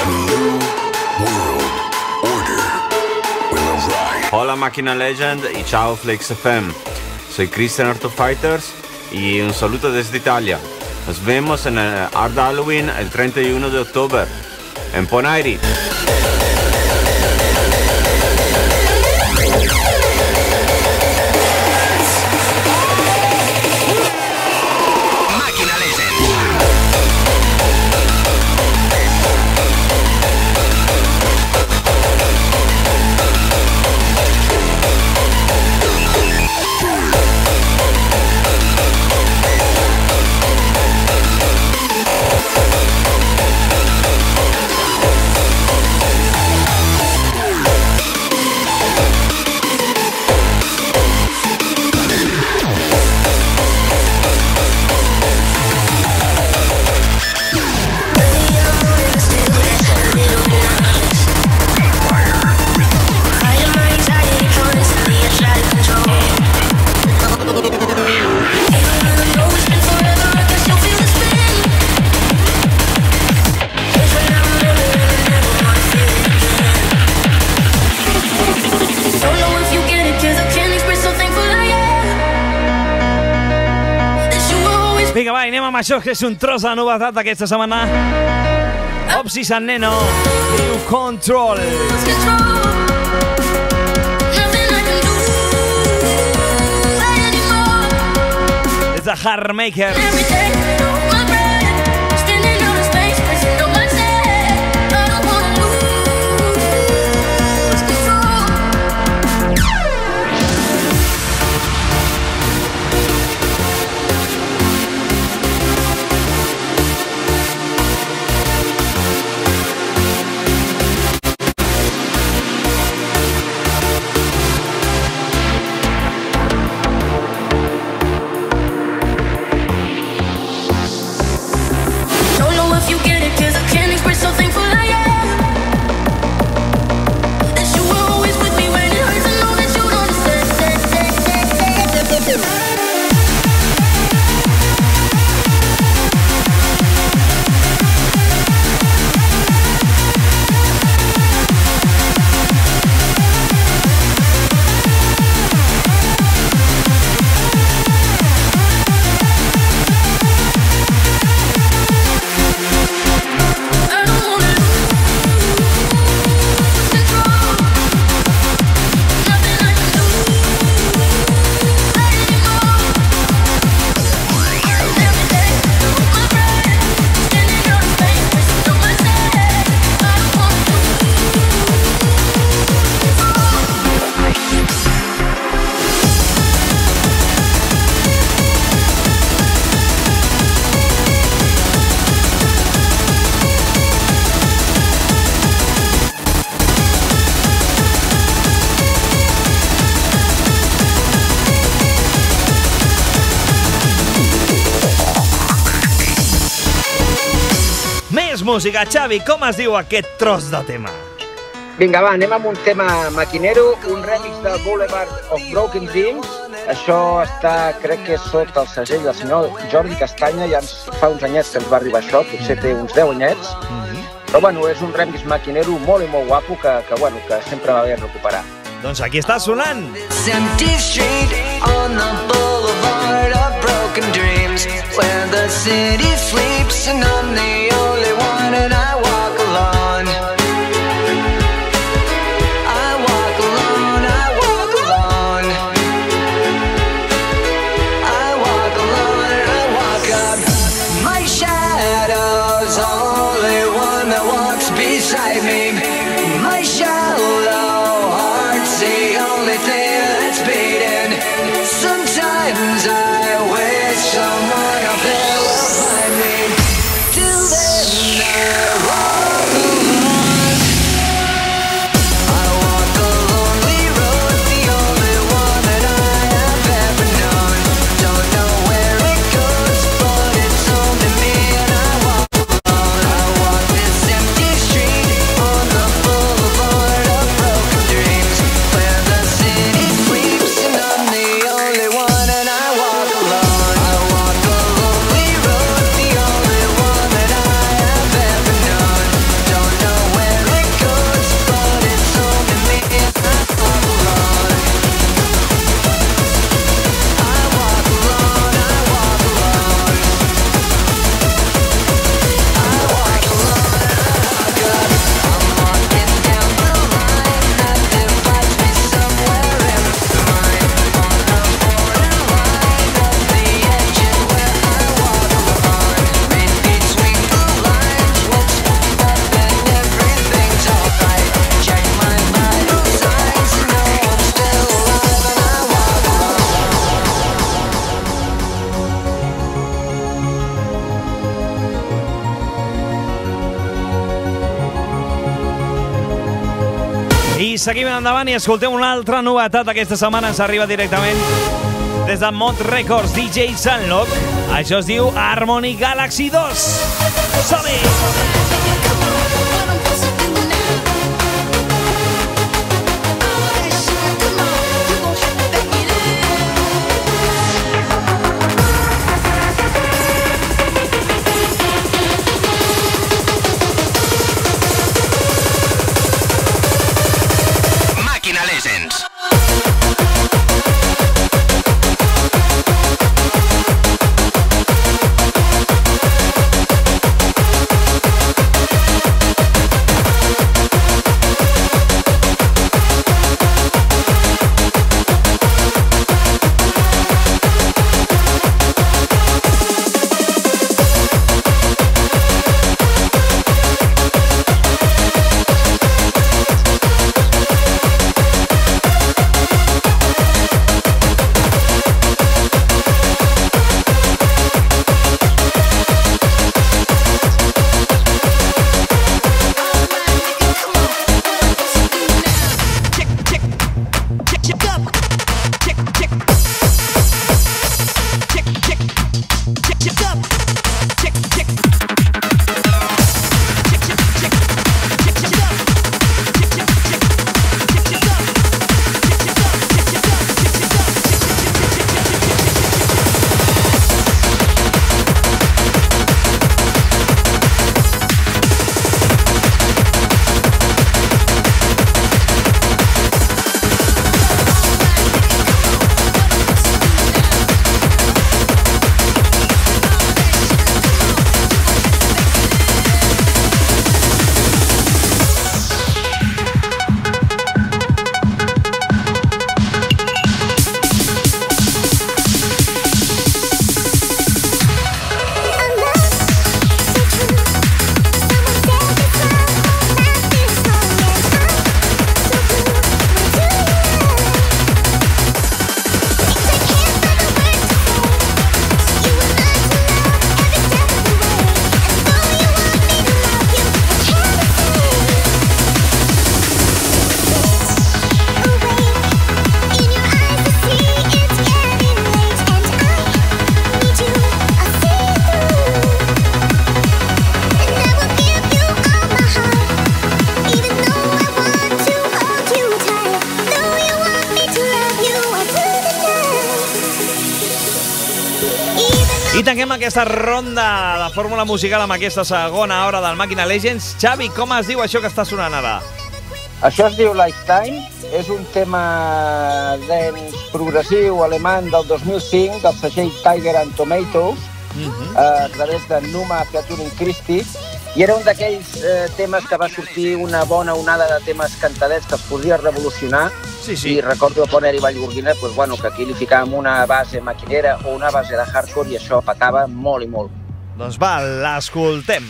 [SPEAKER 2] A new world order will arrive.
[SPEAKER 6] Hola Máquina Legend y chao Flex FM. Soy Christian Art of Fighters y un saludo desde Italia. Nos vemos en el Art Halloween el 31 de octubre en Ponairi.
[SPEAKER 7] Això, que és un tros de novetat d'aquesta setmana. Opsi San Neno, diu Control. It's a Hardmaker. Més música, Xavi, com es diu aquest tros de tema?
[SPEAKER 5] Vinga, va, anem amb un tema maquinero, un remix del Boulevard of Broken Dreams. això està, crec que és sota el segell del senyor Jordi Castanya, ja ens fa uns anyets que ens va arribar això, potser té uns 10 anyets, però bueno, és un remix maquinero molt i molt guapo que, que, bueno, que sempre va bé recuperar.
[SPEAKER 4] Doncs aquí està sonant.
[SPEAKER 3] This empty street on the boulevard of broken dreams where the city sleeps and I'm the only one and
[SPEAKER 4] seguim endavant i escoltem una altra novetat aquesta setmana. Ens arriba directament des de Mont Records, DJ Sunlock. Això es diu Harmony Galaxy 2. Som-hi! Aquesta ronda de fórmula musical amb aquesta segona hora del Màquina Legends. Xavi, com es diu això que està sonant ara?
[SPEAKER 5] Això es diu Lifetime, és un tema dance progressiu alemany del 2005 del segell Tiger and Tomatoes,
[SPEAKER 4] Mhm.
[SPEAKER 5] eh, a través de Numa Featuring Christie, i era un d'aquells eh, temes que va sortir una bona onada de temes cantadets que es podia revolucionar,
[SPEAKER 4] sí, sí.
[SPEAKER 5] i recordo a Poner i Vallgorguina pues, bueno, que aquí li ficàvem una base maquinera o una base de hardcore i això petava molt i molt.
[SPEAKER 4] Doncs va, l'escoltem.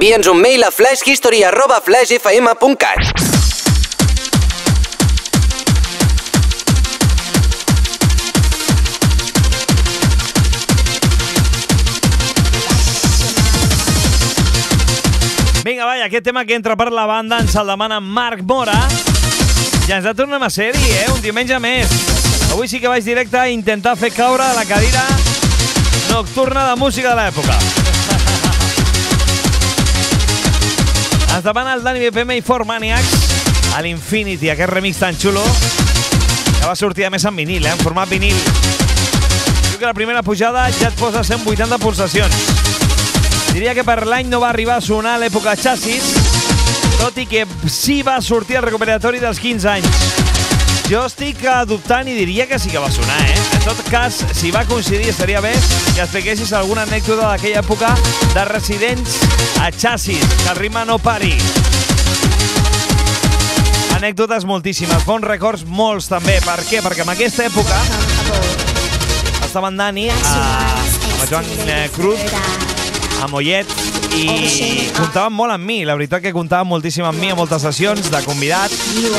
[SPEAKER 1] Envia'ns un mail a flashhistory.flashfm.cat
[SPEAKER 4] Vinga, vai, aquest tema que entra per la banda ens el demana Marc Mora. Ja ens ha tornem a ser-hi, eh? Un diumenge més. Avui sí que vaig directe a intentar fer caure la cadira nocturna de música de l'època. Ens demana el Dani BPM i Four Maniacs a l'Infinity, aquest remix tan xulo que va sortir a més en vinil, eh? en format vinil. Diu que la primera pujada ja et posa 180 pulsacions. Diria que per l'any no va arribar a sonar l'època xassis, tot i que sí va sortir el recuperatori dels 15 anys. Jo estic adoptant i diria que sí que va sonar, eh? En tot cas, si va coincidir, estaria bé que expliquessis alguna anècdota d'aquella època de residents a xassis, que el ritme no pari. Anècdotes moltíssimes, bons records molts també. Per què? Perquè en aquesta època estava en Dani, a, amb el Joan eh, Cruz, a Mollet i comptaven molt amb mi, la veritat que comptaven moltíssim amb mi a moltes sessions de convidat.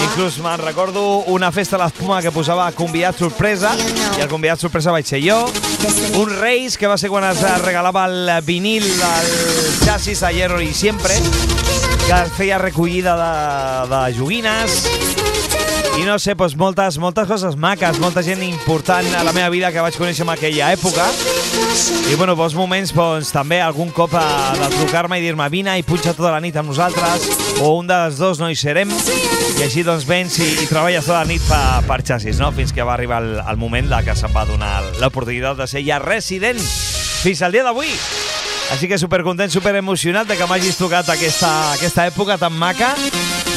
[SPEAKER 4] Inclús me'n recordo una festa a l'Espuma que posava convidat sorpresa i el convidat sorpresa vaig ser jo. Un Reis que va ser quan es regalava el vinil al xassis a Hierro i Siempre que feia recollida de, de joguines i no sé, doncs moltes, moltes coses maques, molta gent important a la meva vida que vaig conèixer en aquella època. I bueno, doncs moments, doncs també algun cop a, de trucar-me i dir-me vine i punxa tota la nit amb nosaltres, o un dels dos no hi serem, i així doncs vens i, i treballes tota la nit per, per xassis, no? Fins que va arribar el, el moment de que se'm va donar l'oportunitat de ser ja resident fins al dia d'avui. Així que supercontent, super emocionat de que m'hagis tocat aquesta, aquesta època tan maca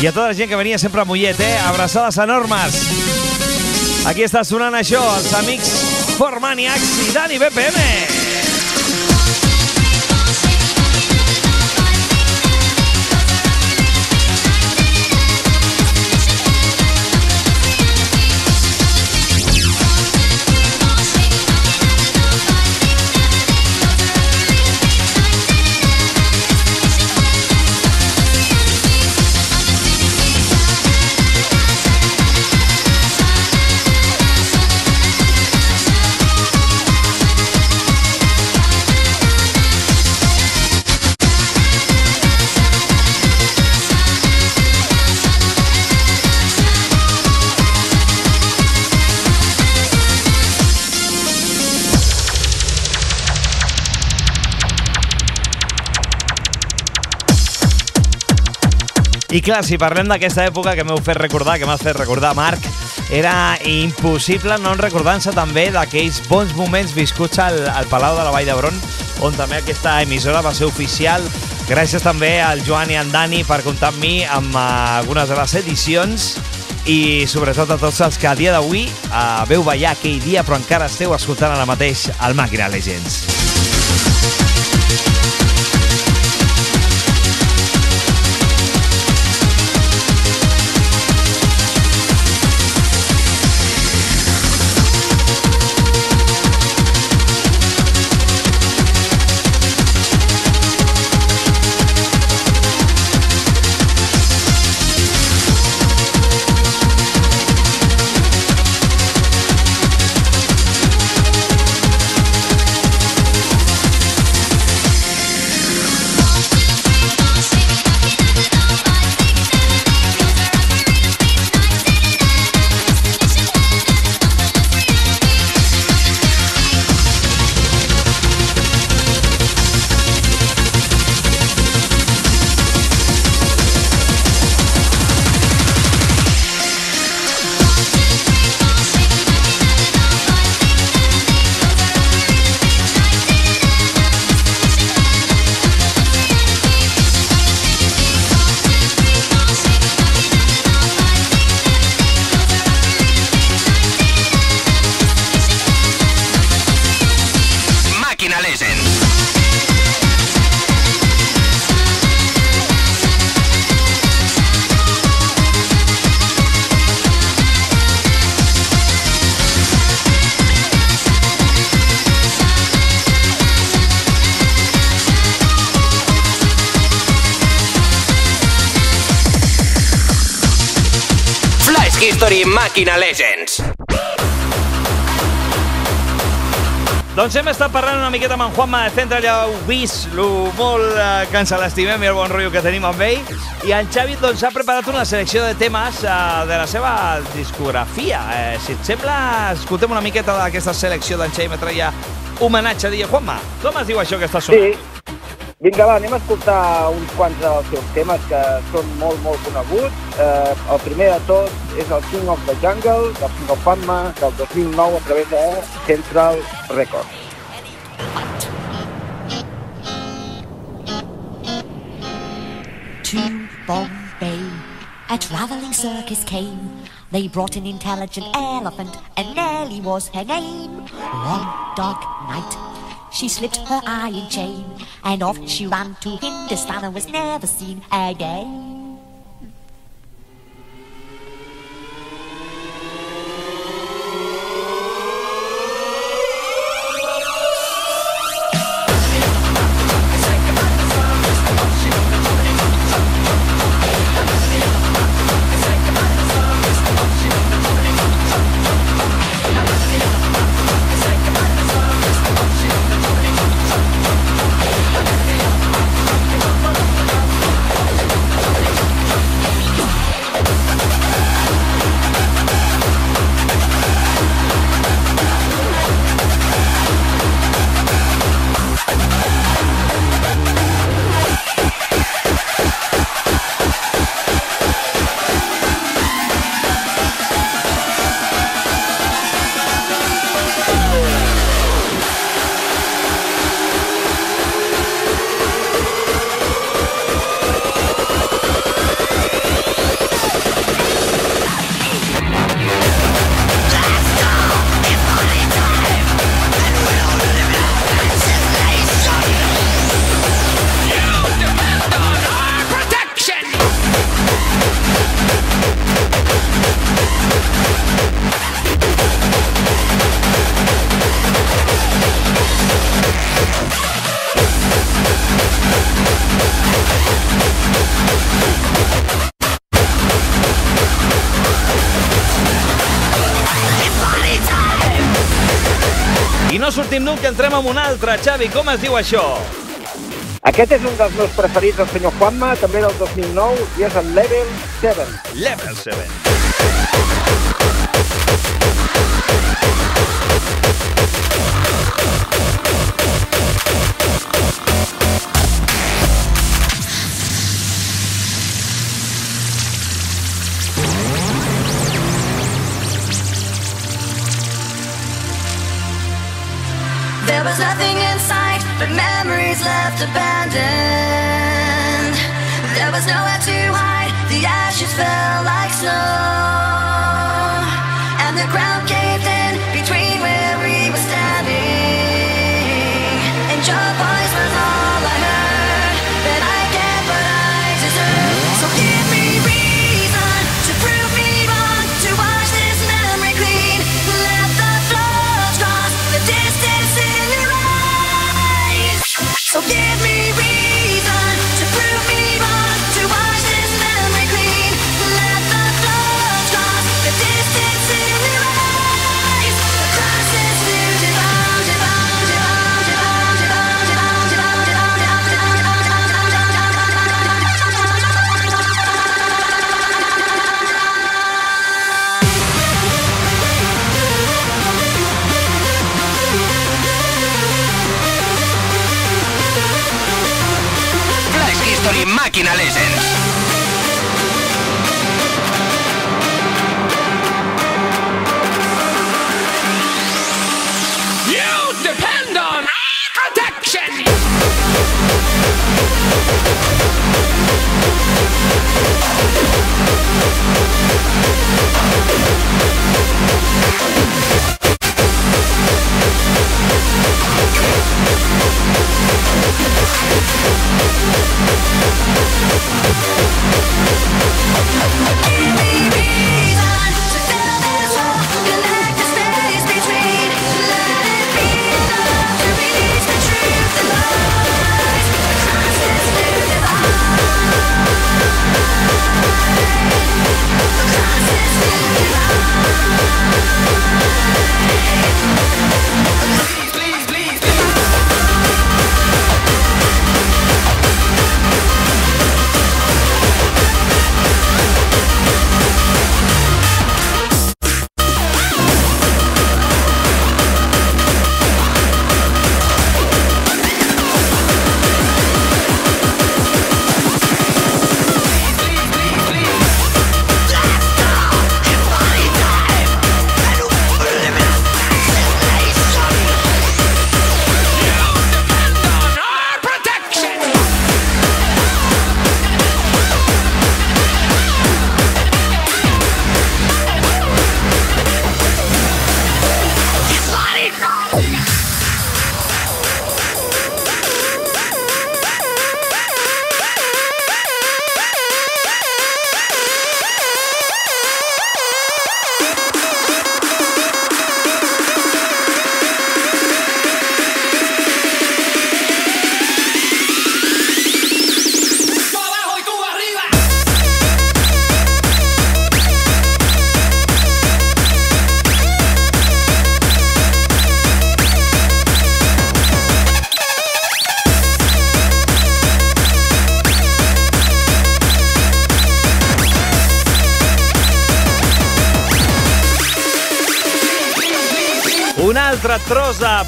[SPEAKER 4] i a tota la gent que venia sempre a Mollet, eh? Abraçades enormes. Aquí està sonant això, els amics Formaniacs i Dani BPM. I clar, si parlem d'aquesta època que m'heu fet recordar, que m'has fet recordar, Marc, era impossible no recordar-se també d'aquells bons moments viscuts al, al Palau de la Vall d'Hebron, on també aquesta emissora va ser oficial. Gràcies també al Joan i en Dani per comptar amb mi amb eh, algunes de les edicions i sobretot a tots els que a dia d'avui eh, veu ballar aquell dia però encara esteu escoltant ara mateix el Màquina Legends. Doncs hem estat parlant una miqueta amb en Juanma de Centre, ja heu vist lo molt eh, que ens l'estimem i el bon rotllo que tenim amb ell. I en Xavi doncs, ha preparat una selecció de temes eh, de la seva discografia. Eh, si et sembla, escoltem una miqueta d'aquesta selecció d'en Xavi Metralla, homenatge a DJ Juanma. Com es diu això que està sonant?
[SPEAKER 5] Sí. Vinga, va, anem a escoltar uns quants dels seus temes que són molt, molt coneguts. Eh, el primer de tots és el King of the Jungle, del Single Fatma, del 2009 a través de Central Records.
[SPEAKER 19] to Bombay. A traveling circus came. They brought an intelligent elephant, and Nellie was her name. One dark night, she slipped her iron chain, and off she ran to Hindustan and was never seen again.
[SPEAKER 4] Entrem amb un altre. Xavi, com es diu això?
[SPEAKER 5] Aquest és un dels meus preferits del senyor Juanma, també del 2009, i és el Level 7.
[SPEAKER 4] Level 7.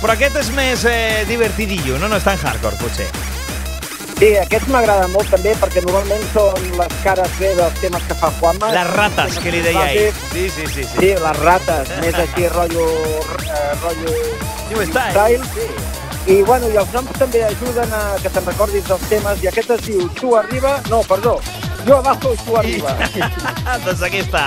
[SPEAKER 4] Però aquest és més eh, divertidillo, no? No és tan hardcore, potser.
[SPEAKER 5] Sí, aquests m'agraden molt també perquè normalment són les cares B dels temes que fa Juanma.
[SPEAKER 4] Les rates, que li deia ell. Sí, sí, sí.
[SPEAKER 5] Sí, les rates, més així rotllo... Eh, rotllo...
[SPEAKER 4] New style.
[SPEAKER 5] Sí. I, bueno, i els noms també ajuden a que te'n recordis dels temes i aquest es diu Tu arriba... No, perdó, Jo abajo i tu arriba. [LAUGHS]
[SPEAKER 4] doncs aquí està.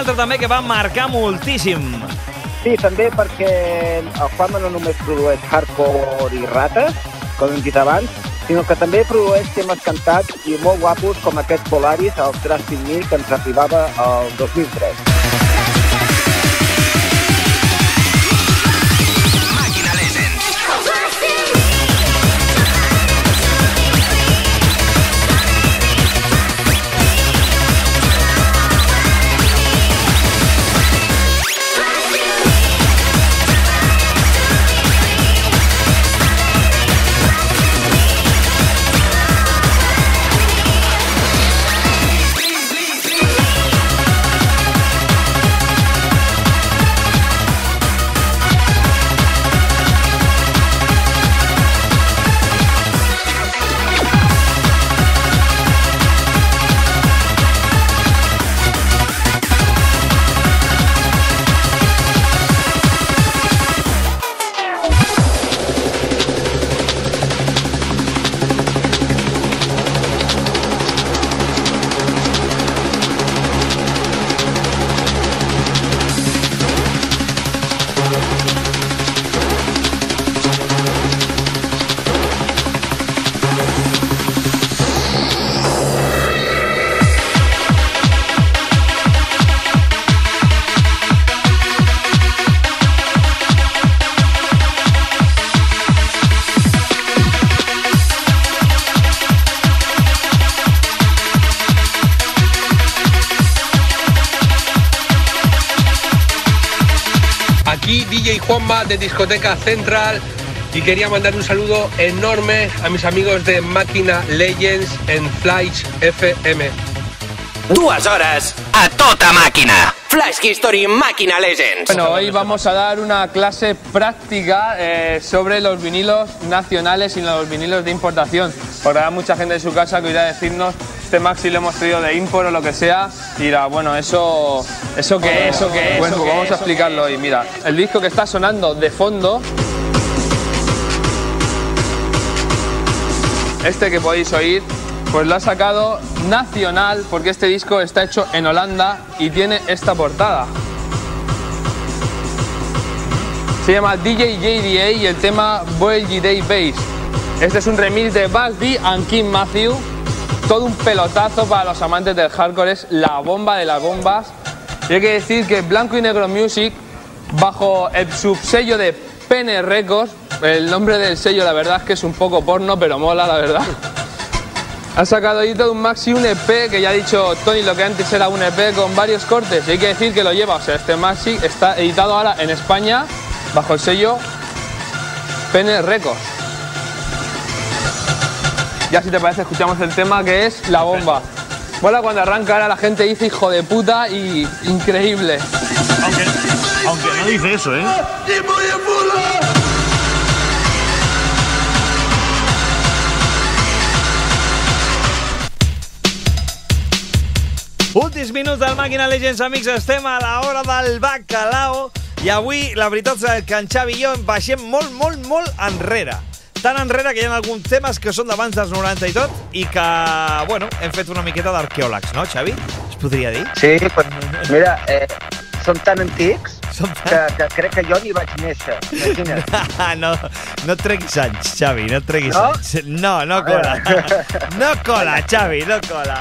[SPEAKER 4] Altre també que va marcar moltíssim.
[SPEAKER 5] Sí, també perquè el Juanma no només produeix hardcore i rates, com hem dit abans, sinó que també produeix temes cantats i molt guapos com aquest Polaris, el Trusting Me, que ens arribava el 2003.
[SPEAKER 16] Discoteca Central y quería mandar un saludo enorme a mis amigos de Máquina Legends en Flash FM.
[SPEAKER 1] Dues hores a tota màquina. Flash History Màquina Legends.
[SPEAKER 20] Bueno, hoy vamos a dar una clase práctica eh, sobre los vinilos nacionales y los vinilos de importación. Porque habrá mucha gente en su casa que irá a decirnos, este Maxi lo hemos traído de import o lo que sea, y dirá, bueno, eso, eso qué es, eso qué es. Bueno, pues vamos a explicarlo hoy. Mira, el disco que está sonando de fondo, este que podéis oír, pues lo ha sacado nacional porque este disco está hecho en Holanda y tiene esta portada. Se llama DJ JDA y el tema Boy Day Bass. Este es un remix de Buzz D and Kim Matthew. Todo un pelotazo para los amantes del hardcore, es la bomba de las bombas. Y hay que decir que Blanco y Negro Music, bajo el subsello de Pene Records, el nombre del sello la verdad es que es un poco porno, pero mola la verdad. Ha sacado ahí todo un maxi, un EP, que ya ha dicho Tony lo que antes era un EP con varios cortes. Y hay que decir que lo lleva, o sea, este maxi está editado ahora en España bajo el sello Pene Records. Ya si te parece, escuchamos el tema que es La Bomba. Mola cuando arranca ahora la gente dice hijo de puta y increíble.
[SPEAKER 4] Aunque, aunque no dice eso, ¿eh? Últims minuts del Màquina Legends, amics, estem a l'hora del bacalao i avui, la veritat és que en Xavi i jo em baixem molt, molt, molt enrere. Tan enrere que hi ha alguns temes que són d'abans dels 90 i tot i que, bueno, hem fet una miqueta d'arqueòlegs, no, Xavi? Es podria dir?
[SPEAKER 5] Sí, pues, mira, eh, són tan antics que, que crec que jo ni vaig néixer. Imagina't. [LAUGHS]
[SPEAKER 4] no, no et treguis anys, Xavi, no et treguis
[SPEAKER 5] No?
[SPEAKER 4] anys. No, no cola. [LAUGHS] No cola, Xavi, no cola.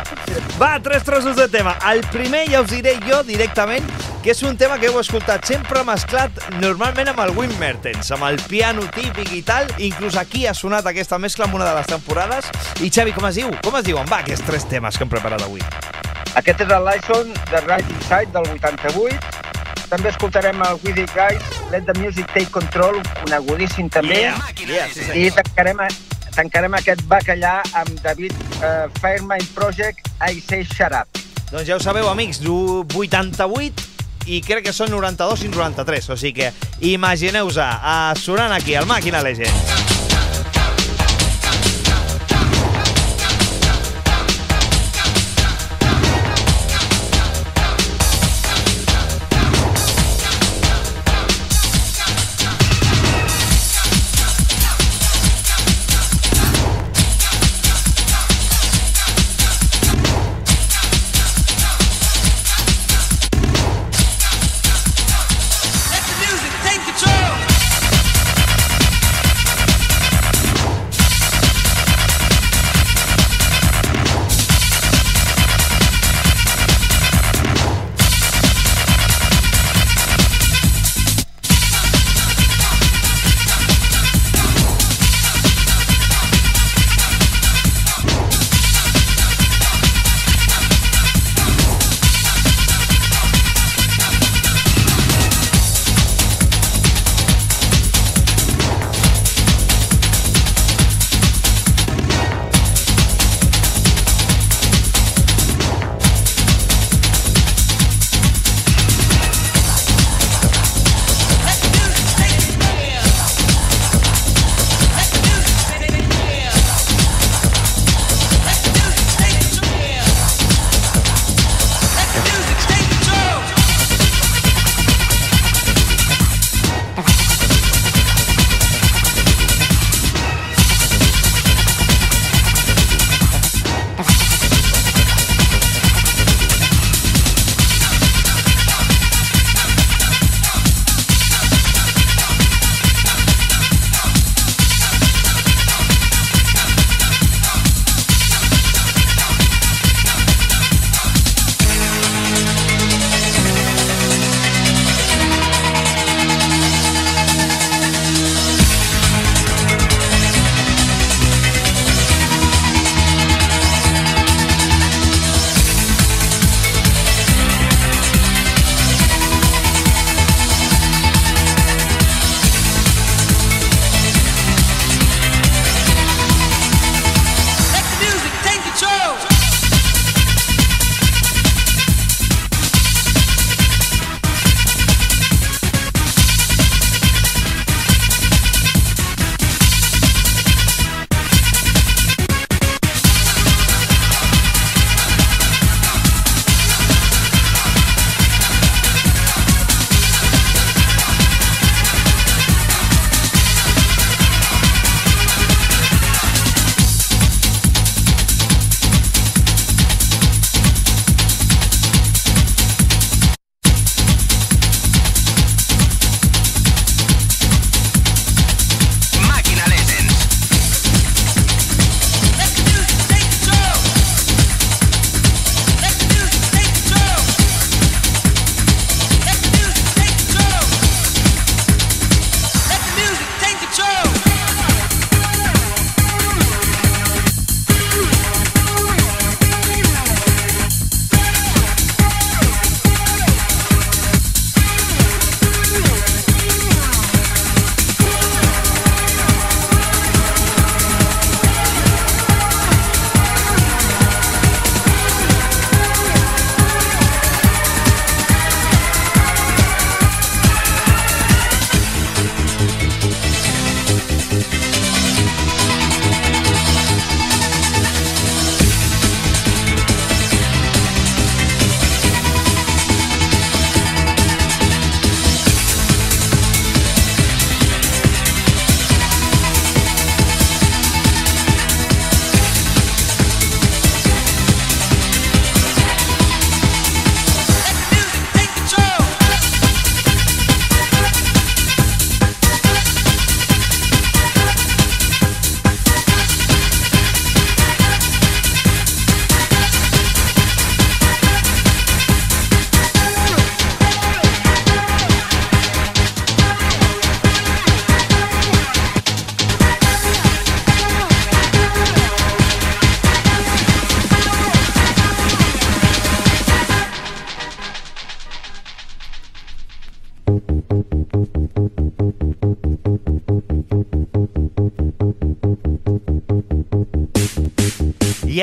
[SPEAKER 4] Va, tres trossos de tema. El primer ja us diré jo directament que és un tema que heu escoltat sempre mesclat normalment amb el Wim Mertens, amb el piano típic i tal. Inclús aquí ha sonat aquesta mescla en una de les temporades. I Xavi, com es diu? Com es diuen? Va, aquests tres temes que hem preparat avui.
[SPEAKER 5] Aquest és el Lyson de Right Inside del 88. També escoltarem el With It Guys, Let the Music Take Control, conegudíssim també.
[SPEAKER 4] Yeah, yeah, sí,
[SPEAKER 5] I tancarem, tancarem aquest bacallà amb David uh, Fairmind Project, I Say Shut Up.
[SPEAKER 4] Doncs ja ho sabeu, amics, du- 88 i crec que són 92 i 93, o sigui que imagineu-vos a sonant aquí al Màquina Legend.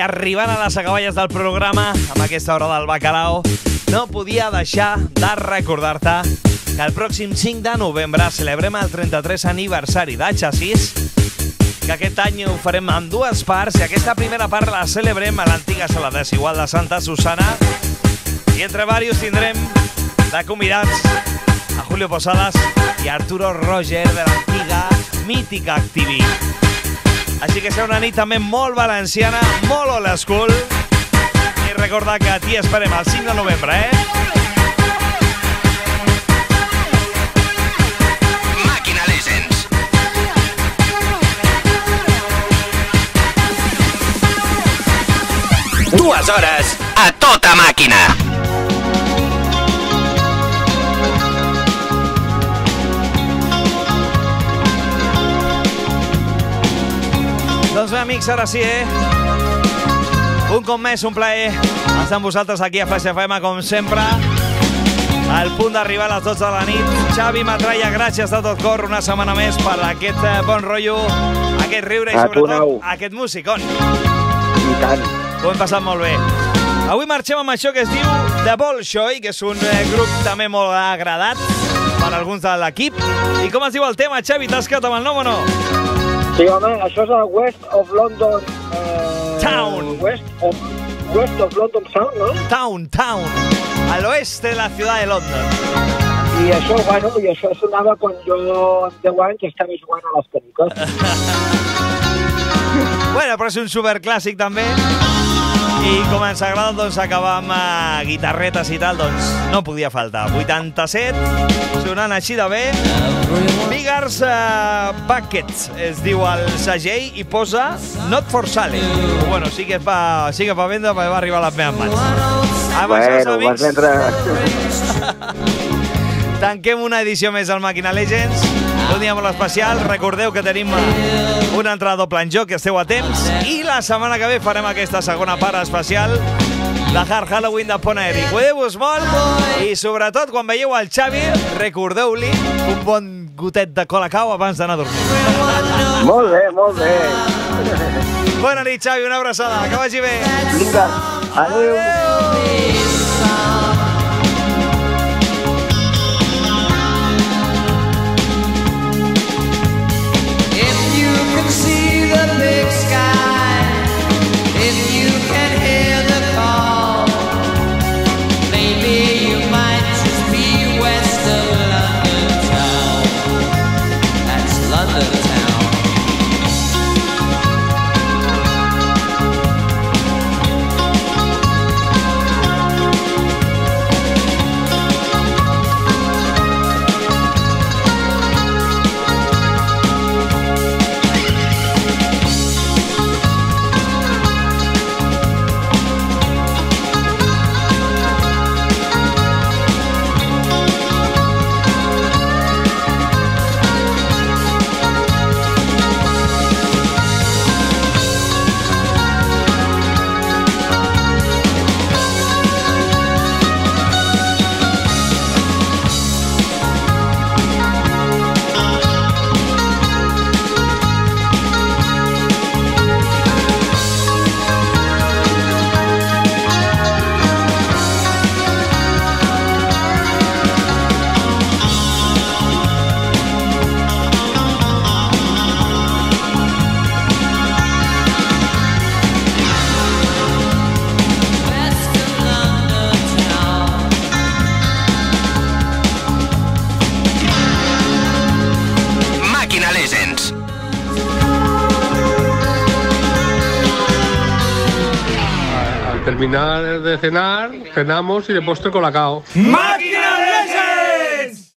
[SPEAKER 4] Arribant a les acaballes del programa, amb aquesta hora del bacalao, no podia deixar de recordar-te que el pròxim 5 de novembre celebrem el 33 aniversari de que aquest any ho farem en dues parts i aquesta primera part la celebrem a l'antiga sala desigual de Santa Susana i entre varios tindrem de convidats a Julio Posadas i Arturo Roger de l'antiga mítica Activi. Així que serà una nit també molt valenciana, molt old school. I recorda que t'hi esperem el 5 de novembre, eh?
[SPEAKER 1] Dues hores a tota màquina.
[SPEAKER 4] Doncs bé, amics, ara sí, eh? Un cop més, un plaer estar amb vosaltres aquí a Flash FM, com sempre. Al punt d'arribar a les 12 de la nit. Xavi Matraia, gràcies de tot cor una setmana més per aquest eh, bon rotllo, aquest riure i
[SPEAKER 5] A tu,
[SPEAKER 4] sobretot aquest musicón.
[SPEAKER 5] I tant.
[SPEAKER 4] Ho hem passat molt bé. Avui marxem amb això que es diu The Bolshoi, que és un eh, grup també molt agradat per alguns de l'equip. I com es diu el tema, Xavi? T'has quedat amb el nom o no?
[SPEAKER 5] Sí, home, això és el West of London... Eh,
[SPEAKER 4] Town.
[SPEAKER 5] West of, West of London Sound, no?
[SPEAKER 4] Town, Town, al oeste de la ciudad de London.
[SPEAKER 5] I això, bueno, i això sonava quan jo amb 10 anys estava jugant a les canicles. [LAUGHS]
[SPEAKER 4] Bueno, però és un superclàssic també. I com ens agrada doncs, acabar amb uh, guitarretes i tal, doncs no podia faltar. 87, sonant així de bé. Bigars uh, Buckets es diu el segell i posa Not for Sale. Bueno, sí que és pa, sí que pa vendre perquè va arribar a les meves mans. Amb això,
[SPEAKER 5] bueno, vas vendre... [LAUGHS] [LAUGHS]
[SPEAKER 4] tanquem una edició més del Màquina Legends. Un dia molt especial. Recordeu que tenim eh, una entrada doble en joc, que esteu a temps. I la setmana que ve farem aquesta segona part especial de Hard Halloween de Poneri. Cuideu-vos molt i sobretot quan veieu el Xavi, recordeu-li un bon gotet de colacao abans d'anar a dormir.
[SPEAKER 5] molt bé, molt bé.
[SPEAKER 4] Bona nit, Xavi, una abraçada. Que vagi bé.
[SPEAKER 5] Vinga, adéu.
[SPEAKER 18] If
[SPEAKER 20] terminar de cenar, cenamos y de postre colacao.
[SPEAKER 4] ¡Máquina!